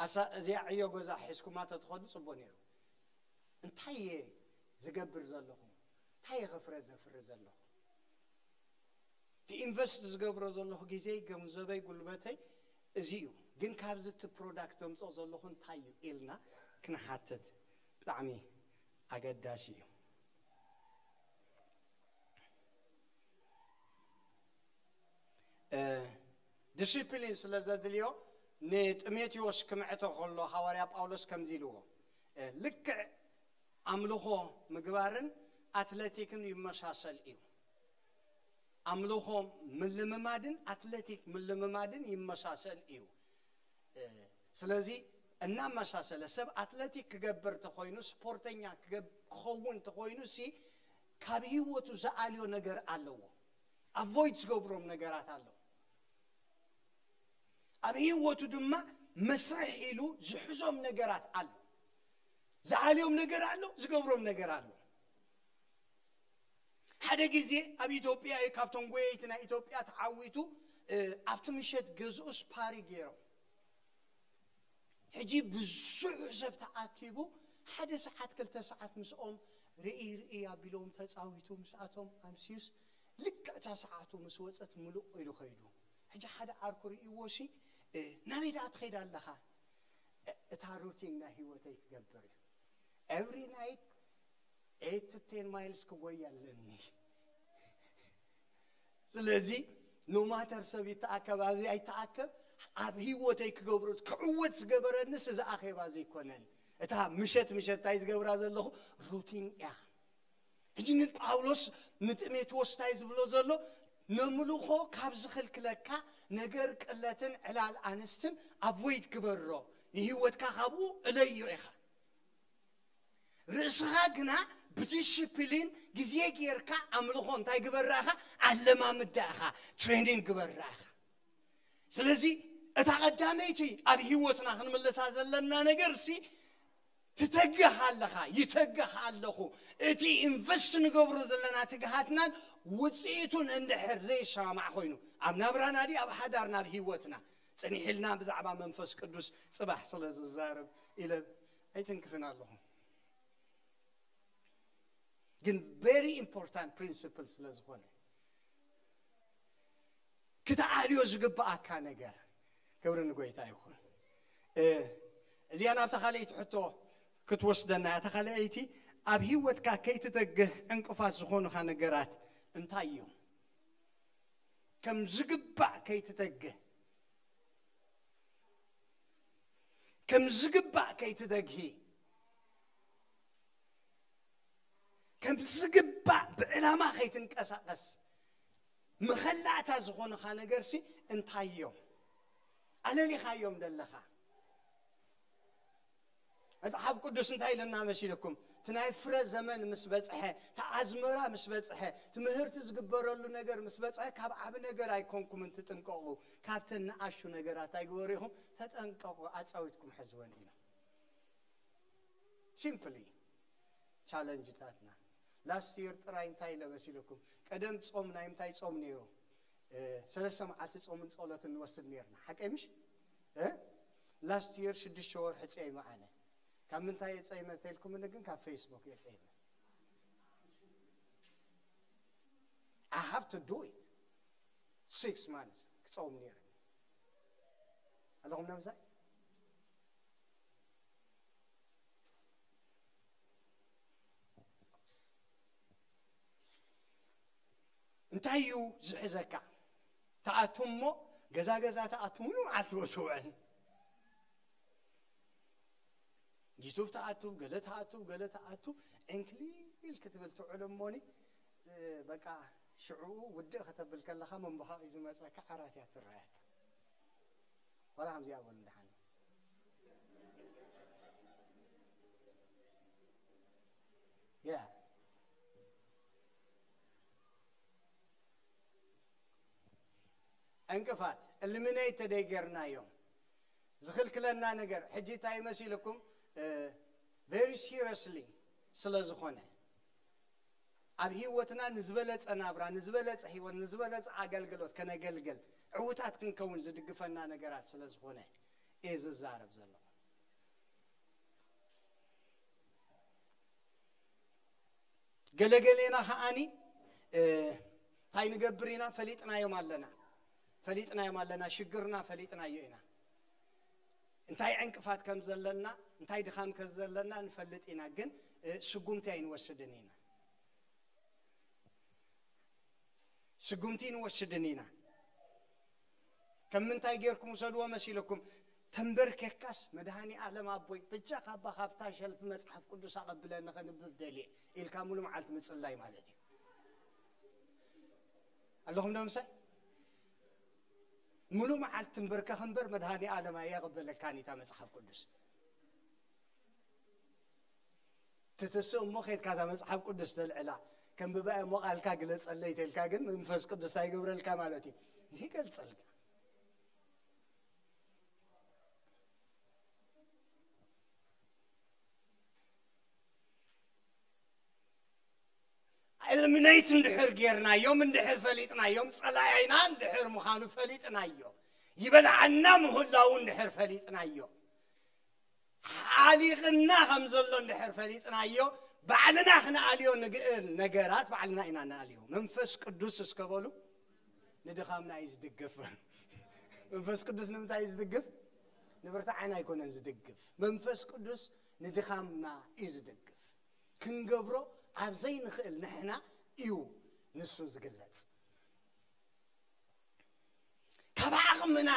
أسا زي عيو جوزا حسكو ما تدخل صبوني انت هي زقبر زلقو تاي غفر زفر زلقو تي انفست زقبر زلقو جيزي قم زبي قلبتي زيو جن كابزة تبرودكت دومس زلقو انت هي إلنا كنا حاتت بتعمي أقداشيو ዲስፕሊን ስለ ዘድልዮ ንጢሞቴዎስ ክምዕቶ ከሎ ሃዋርያ ጳውሎስ ከምዚ ኢልዎ ልክዕ ኣምልኾ ምግባርን ኣትለቲክን ይመሳሰል እዩ ኣምልኾ ምልምማድን ኣትለቲክ ምልምማድን ይመሳሰል እዩ ስለዚ እናመሳሰለ ሰብ ኣትለቲክ ክገብር እንተኮይኑ ስፖርተኛ ክኸውን እንተኮይኑ ሲ ካብ ሂወቱ ዝኣልዮ ነገር ኣለዎ ኣቮይድ ዝገብሮም ነገራት ኣለዎ ኣብ ሂወቱ ድማ መስርሕ ኢሉ ዝሕዞም ነገራት ኣሎ ዝዓልዮም ነገር ኣሎ ዝገብሮም ነገር ኣሎ ሓደ ግዜ ኣብ ኢትዮጵያ ካብቶም ጎየይቲ ናይ ኢትዮጵያ ተዓዊቱ ኣብቲ ምሸት ገዝኡ ስፓሪ ገይሮም ሕጂ ብዙሕ ሰብ ተኣኪቡ ሓደ ሰዓት ክልተ ሰዓት ምስኦም ርኢ ርኢ ኣቢሎም ተፃዊቱ ምስኣቶም ኣምሲዩስ ልክዕታ ሰዓቱ ምስ ወፀት ምሉእ ኢሉ ኸይዱ ሕጂ ሓደ ዓርኩ ሲ ነቢዳ ትኸይዳለኻ እታ ሩቲን ናይ ሂወተይ ክገብር እዩ ኤቭሪ ናይት ኤት ማይልስ ክጎይ ኣለኒ ስለዚ ኖማተር ሰብ ይተኣከብ ኣብዚ ኣይተኣከብ ኣብ ክዕወት ኣኼባ ዘይኮነን እታ ምሸት ምሸት እንታይ ዝገብራ ዘለኹ ሩቲን እያ ሕጂ ንጳውሎስ ንጥሜት ወስታይ ዝብሎ ዘሎ ንምልኾ ካብ ዝኽልክለካ ነገር ቅለትን ዕላል ኣንስትን ኣቮይድ ግበሮ ንህወትካ ካብኡ እለዩ ኢኻ ርእስኻ ግና ብዲስፕሊን ግዜ ጌርካ ኣምልኾ እንታይ ግበራ ኢኻ ኣለማምዳ ትሬኒንግ ግበራ ስለዚ እታ ቀዳመይቲ ኣብ ህይወትና ክንምለሳ ዘለና ነገር ሲ ትተግህ ኣለኻ ይተግህ ኣለኹ እቲ ኢንቨስት ንገብሩ ዘለና ትግሃትናን ውፅኢቱን እንድሕር ዘይሸማዕ ኮይኑ ኣብ ናብራና ዲ ኣብ ሓዳርና ኣብ ሂወትና ፅኒሕልና ብዛዕባ መንፈስ ቅዱስ ፅባሕ ስለ ዝዛረብ ኢለ ኣይትንክፍን ኣለኹ ግን ቨሪ ኢምፖርታንት ፕሪንስፕል ስለ ዝኾነ ክትዓልዮ ዝግብኣካ ነገር ክብሪ ንጎይታ ይኹን እዚኣ ናብታ ካልአይቲ ሕቶ ክትወስደና እያ ተኻልአይቲ ኣብ ሂወትካ ከይትተግህ ዕንቅፋት ዝኾኑካ ነገራት እንታየው ከም ዝግባእ ከይትተግህ ከም ዝግባእ ከይትተግሂ ከም ዝግባእ ብዕላማ ከይትንቀሳቀስ መኸላእታ ዝኾኑካ ነገርሲ እንታዮም ኣለሊኻዮም ዘለኻ መጽሓፍ ቅዱስ እንታይ ኢለና መሲልኩም እቲ ናይ ፍረ ዘመን ምስ በፅሐ እቲ ኣዝመራ ምስ በፅሐ እቲ ምህርቲ ዝግበረሉ ነገር ምስ በፅሐ ካብ ዓብ ነገር ኣይኮንኩም እንትጥንቀቑ ካብተን ንኣሹ ነገራት ኣይግበሩ ኢኹም ተጠንቀቑ ኣፃዊትኩም ሕዝወን ኢና ሲምፕሊ ቻለንጅታትና ላስት የር ጥራይ እንታይ ኢለ መሲልኩም ቀደም ፆም ናይ ምንታይ ፆም ነይሩ ሰለስተ መዓልቲ ፆምን ፀሎትን ንወስድ ነርና ሓቀምሽ ላስት የር ሽዱሽተ ወርሒ ፀይመ ኣነ ካብ ከምንታይ የፀይመ ቴልኩምን ግን ካብ ፌስቡክ የፀይመ አይ ሃቭ ቱ ዱ ኢት ሲክስ ማለት ክፀውም ነይረ ኣለኹም ናምዛይ እንታይ እዩ ዝሕዘካ ተኣቱም ሞ ገዛ ገዛ ተኣቱምሉ መዓልቲ ወትውዕን جيتوب تأتو قلة تأتو قلة تأتو عنكلي الكتب التعلم موني بقى شعو ودي ختب الكلخة من بها إذا ما ساك عرات يترات ولا هم زي أول امتحان يا أنكفات اللي من أي تديجرنا يوم زخل كلنا نجر حجي تاي مسيلكم ቨሪ ሲሪየስሊ ስለ ዝኾነ ኣብ ሂወትና ንዝበለፀ ናብራ ንዝበለፀ ሂወት ንዝበለፀ ኣገልግሎት ከነገልግል ዕዉታት ክንከውን ዝድግፈና ነገራት ስለ ዝኾነ እየ ዝዛረብ ዘሎ ገለገሌና ከዓኒ እንታይ ንገብር ኢና ፈሊጥናዮም ኣለና ፈሊጥናዮም ኣለና ሽግርና ፈሊጥናዮ ኢና እንታይ ዕንቅፋት ከም ዘለና እንታይ ድኻን ከዘለና ንፈልጥ ኢና ግን ስጉምቲ ኣይንወስድን ኢና ስጉምቲ ንወስድን ኢና ከም ምንታይ ጌርኩም ውሰድዎ መሲልኩም ተንበርከካስ መድሃኒ ዓለም ኣቦይ ብቻ ካባ ካብታ ሸልፊ መፅሓፍ ቅዱስ ኣቐብለኒ ከንብብ ደልየ ኢልካ ሙሉእ መዓልቲ ምፅላይ ማለት እዩ ኣለኹም ዶ ምሳይ ሙሉእ መዓልቲ ትንበርከ ክንበር መድሃኒ ዓለማ የቕበለካን እታ መፅሓፍ ቅዱስ ትትስእ እሞ ኬትካታ መፅሓፍ ቅዱስ ተልዕላ ከም ብባኤ ሞቓልካ ግለፀለይ ተልካ ግን መንፈስ ቅዱስ ኣይገብረልካ ማለት እዩ ይገልፀልካ ዕልምነይት እንድሕር ጌርናዮም እንድሕር ፈሊጥናዮም ፀላያይና እንድሕር ምዃኑ ፈሊጥናዮ ይበላዓና ምህላው እንድሕር ፈሊጥናዮም ዓሊቕና ከም ዘሎ እንድሕር ፈሊጥናዮ ባዕልና ክነኣልዮ ንግእል ነገራት ባዕልና ኢና ንኣልዮ መንፈስ ቅዱስ እስከበሉ ንድኻምና እዩ ዝድግፍ መንፈስ ቅዱስ ንምንታይ እዩ ዝድግፍ ንብርታዓይን ኣይኮነን ዝድግፍ መንፈስ ቅዱስ ንድኻምና እዩ ዝድግፍ ክንገብሮ ኣብ ዘይንኽእል ንሕና እዩ ንሱ ዝግለጽ ካብ ዓቕምና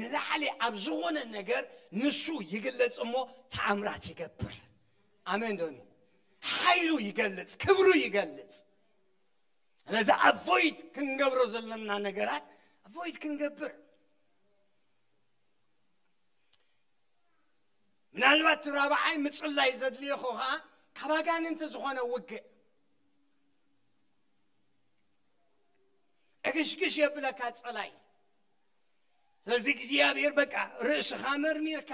ንላዕሊ ኣብ ዝኾነ ነገር ንሱ ይግለፅ እሞ ተኣምራት ይገብር ኣመን ዶኒ ሓይሉ ይገልፅ ክብሩ ይገልፅ ስለዚ ኣቮይድ ክንገብሮ ዘለና ነገራት ኣቮይድ ክንገብር ምናልባት ራብዓይ ምፅላይ ዘድልዮኹ ከዓ ካብ ኣጋንንቲ ዝኾነ ውግእ ዕግሽግሽ የብለካ ፀላይ ስለዚህ እግዚአብሔር በቃ ርእስኻ መርሚርካ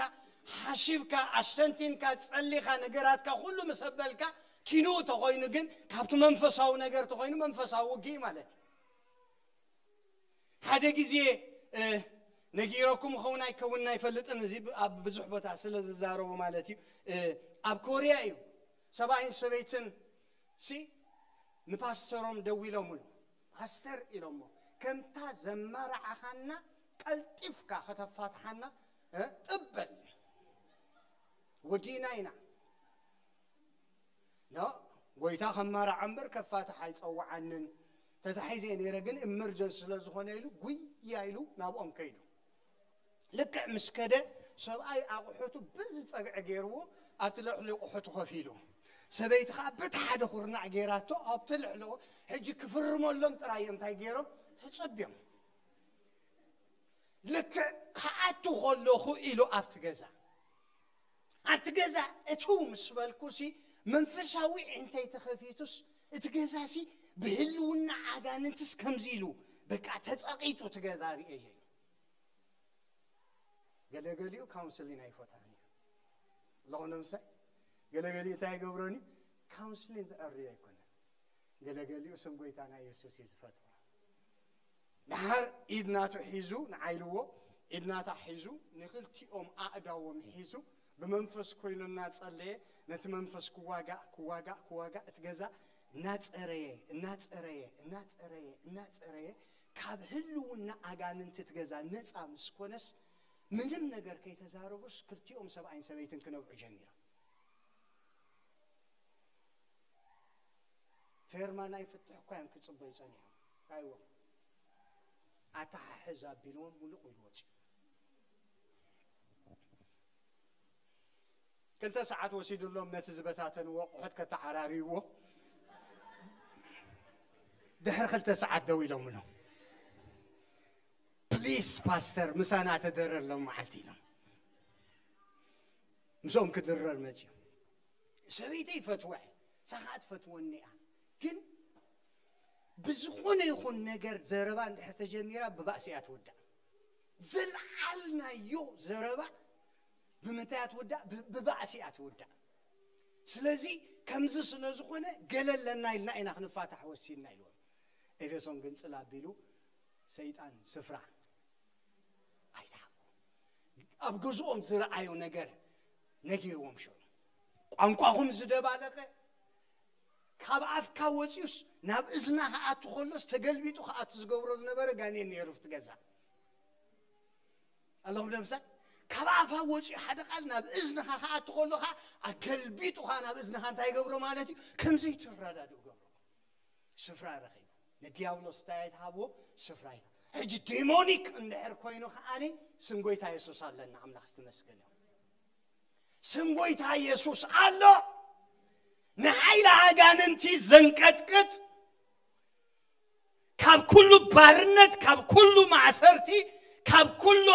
ሓሺብካ ኣስተንቲንካ ጸሊኻ ነገራትካ ኩሉ ምስ በልካ ኪኑ ተኮይኑ ግን ካብቲ መንፈሳዊ ነገር ተኮይኑ መንፈሳዊ ውግእ ማለት እዩ ሓደ ግዜ ነጊረኩም ኸውን ኣይከውንን ኣይፈልጥን እዚ ኣብ ብዙሕ ቦታ ስለ ዝዛረቡ ማለት እዩ ኣብ ኮርያ እዩ ሰብኣይን ሰበይትን ሲ ንፓስተሮም ደው ኢሎም ሉ ፓስተር ኢሎሞ ከምታ ዘመርዓኻና قلطيفكا خطفاتحنا طبل اه؟ ودينينا لا ويتا خمر عمبر كفاتح حي صوعنن تتحيزي نيره كن امرجنس لزخونه يلو غي يايلو نابوم كيدو لكع مسكده سبعي اقحوتو بز صقع غيرو اتلحلو اقحوتو خفيلو سبيت خابت حدا خرنع غيراتو ابتلحلو حجي كفرمو لهم ترايم تاي غيرو تصبيهم ልክዕ ከኣቱ ከለኹ ኢሉ ኣብቲ ገዛ ኣብቲ ገዛ እትው ምስ በልኩ ሲ መንፈሳዊ ዕንተይ ተኸፊቱስ እቲ ገዛ ሲ ብህልውና ኣጋንንትስ ከምዚ ኢሉ በቃ ተፀቂጡ እቲ ገዛ ርኦ እየ ገለገሊኡ ካውንስሊን ኣይፈታን እዩ ለኾነ ምሳይ ገለገሊኡ እንታይ ይገብሮን እዩ ካውንስሊን ተቐርዮ ኣይኮነን ገለገሊኡ ስም ጎይታና የሱስ እዩ ዝፈትሮ ድሓር ኢድናቱ ሒዙ ንዓይልዎ ኢድናታ ሒዙ ንክልቲኦም ኣእዳዎም ሒዙ ብመንፈስ ኮይኑ እናጸለየ ነቲ መንፈስ ክዋጋእ ክዋጋእ ክዋጋእ እቲ ገዛ እናፀረየ እናፀረየ እናፀረየ እናፀረየ ካብ ህልውና ኣጋንንቲ እቲ ገዛ ነፃ ምስ ኮነስ ምንም ነገር ከይተዛረቡስ ክልቲኦም ሰብኣይን ሰበይትን ክነብዑ ጀሚሮም ፌርማ ናይ ፍትሕ እኳ እዮም ክፅበዩ ፀኒሖም ራይዎም أتاح حزب بلون ولقلوت كنت ساعات وسيد اللهم نتزبتاتا وقعد كتعراري و دهر خلت ساعات دوي لهم لهم بليس باستر مسانا تدرر لهم محلتي مسوم كدرر مزيو سويتي فتوح ساعات فتوى النئة كنت ብዝኾነ ይኹን ነገር ዘረባ እንድሕር ተጀሚራ ብባእሲ እያ ትወዳእ ዘለዓልናዮ ዘረባ ብምንታይ እያ ትወዳእ ብባእሲ እያ ትወዳእ ስለዚ ከምዚ ስለ ዝኾነ ገለለና ኢልና ኢና ክንፋታሕ ወሲድና ኢልዎም ኤፌሶን ግን ፅላ ኣቢሉ ሰይጣን ስፍራ ኣይተሓቁ ኣብ ገዝኦም ዝረኣዩ ነገር ነጊርዎም ሸ ቋንቋኹም ዝደባለቀ ካብ ኣፍካ ወፂኡስ ናብ እዝና ከኣቱ ከሎስ ተገልቢጡ ከኣቱ ዝገብሮ ዝነበረ ጋኔን ነይሩ ብቲ ገዛ ኣለኹም ለምሳል ካብ ኣፋ ወፂኡ ሓደ ቃል ናብ እዝንኻ ከኣቱ ከሎ ከዓ ኣገልቢጡኻ ናብ እዝንኻ እንታይ ገብሮ ማለት እዩ ከምዘይትረዳድኡ ገብሮ ስፍራ ረኺቡ ንዲያብሎስ እንታይ ኣይትሃብዎ ስፍራ ይታ ሕጂ ዲሞኒክ እንድሕር ኮይኑ ከዓኒ ስም ጎይታ የሱስ ኣለና ኣምላኽ ዝተመስገን ስም ጎይታ ኢየሱስ ኣሎ ንሓይለ ኣጋንንቲ ዘንቀጥቅጥ ካብ ኩሉ ባርነት ካብ ኩሉ ማእሰርቲ ካብ ኩሉ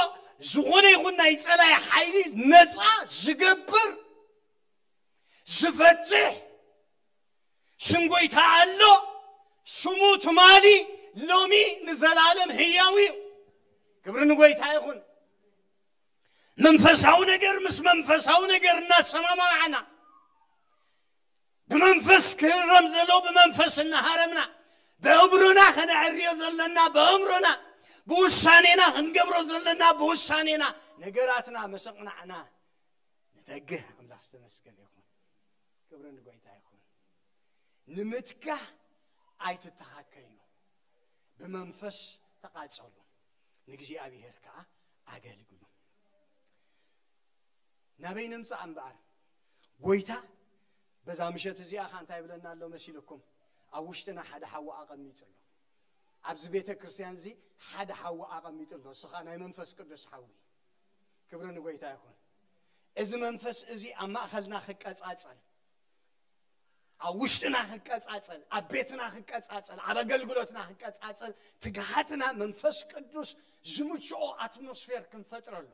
ዝኾነ ይኹን ናይ ፀላይ ሓይሊ ነፃ ዝገብር ዝፈፅሕ ስንጎይታ ኣሎ ስሙ ትማሊ ሎሚ ንዘላለም ህያው እዩ ክብሪ ንጎይታ ይኹን መንፈሳዊ ነገር ምስ መንፈሳዊ ነገር እናሰማማዕና بمنفس كرمز لو بمنفس النهارمنا بأمرنا خنا عريو زلنا بأمرنا بوشانينا هنقبرو زلنا بوشانينا نقراتنا مسقنا عنا نتقه أم لحس تمسكن يكون كبرن قويتا يكون نمتك أي تتحكيو بمنفس تقال صلو نجزي أبي هركا أجل نبي نمسع عن بعض قويتا በዛ ምሸት እዚኣ ኸ እንታይ ይብለና ኣሎ መሲልኩም ኣብ ውሽጥና ሓደ ሓዊ ኣቐሚጡ ኣሎ ኣብዚ ቤተ ክርስቲያን እዚ ሓደ ሓዊ ኣቐሚጡ ኣሎ እስኻ ናይ መንፈስ ቅዱስ ሓዊ ክብሪ ንጎይታ ይኹን እዚ መንፈስ እዚ ኣብ ማእኸልና ክቀጻጸል ኣብ ውሽጥና ክቀጻጸል ኣብ ቤትና ክቀጻጸል ኣብ ኣገልግሎትና ክቀጻጸል ትግሃትና መንፈስ ቅዱስ ዝምችኦ ኣትሞስፌር ክንፈጥረሉ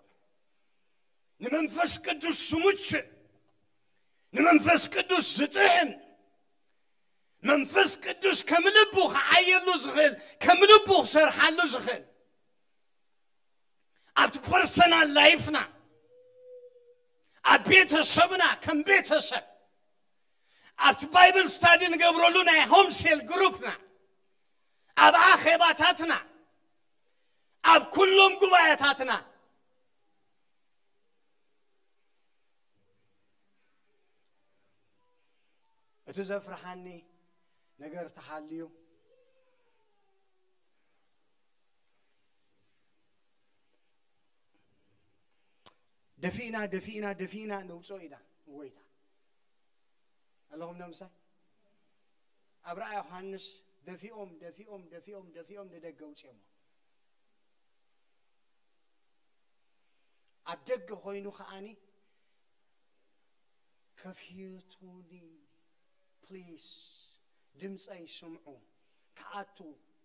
ንመንፈስ ቅዱስ ዝምችእ نمنفس كدوس ستعن منفس كدوس كم لبوخ عيلو زغل كم لبوخ سرحالو زغل ات برسنال لايفنا ات بيت سبنا كم بيت سب ات بايبل ستادين غبرولونا هوم سيل جروبنا ات اخيباتاتنا ات كلهم قبايتاتنا እቲ ዘፍርሓኒ ነገር ተሓልዩ ደፊእና ደፊእና ደፊእና ነውፆ ኢና እወይታ ኣለኹም ዶምሳይ ኣብ ረኣ ዮሃንስ ደፊኦም ደፊኦም ደፊኦም ደፊኦም ንደገ ውፅኦሞ ኣብ ደገ ኮይኑ ከዓኒ ከፊቱኒ ፕሊስ ድምፀይ ስምዑ ከኣቱ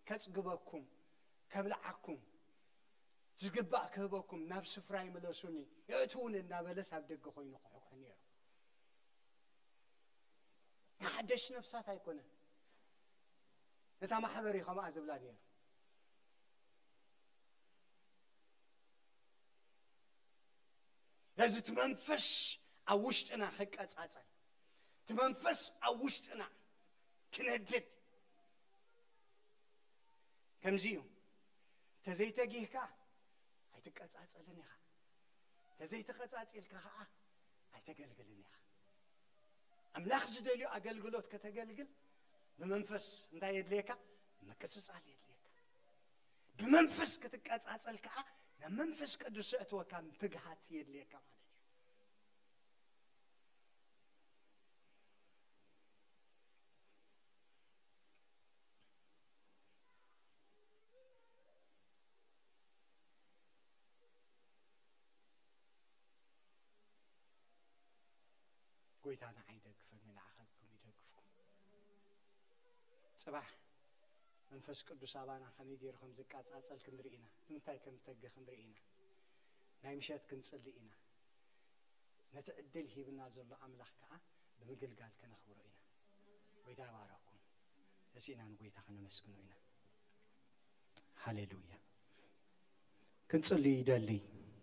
ከፅግበኩም ከብልዓኩም ዝግባእ ክህበኩም ናብ ስፍራ ይምለሱኒ እቲ እውን እናበለስ ኣብ ደገ ኮይኑ ክሕኩሕ ነይሩ ንሓደሽ ነፍሳት ኣይኮነን ነታ ማሕበር ከምኣ ዝብላ ነይሩ ነዚ እቲ መንፈስ ኣብ ውሽጥና ክቀፃፀል تمنفس او وسطنا كنهدد كمزيو تزيت جيكا ايتك اتسات لنيها تزيت اتسات الكا ايتك الجلنيها ام لاخز دليو اجلجلوت كتجلجل بمنفس انت يدليكا ما كسس علي يدليكا بمنفس كتك اتسات الكا لمنفس كدوسات وكان تجهات يدليكا صباح منفس قدوس ابانا خمي غير خم زقاص اصل كندرينا نمتاي كنتج خندرينا نايمشات كنصلينا نتعدل هي بنا زل املاح كا بمجل قال كنخبرو هنا ويتا باركم تسينا نويتا خنمسكنو هنا هللويا كنصلي يدلي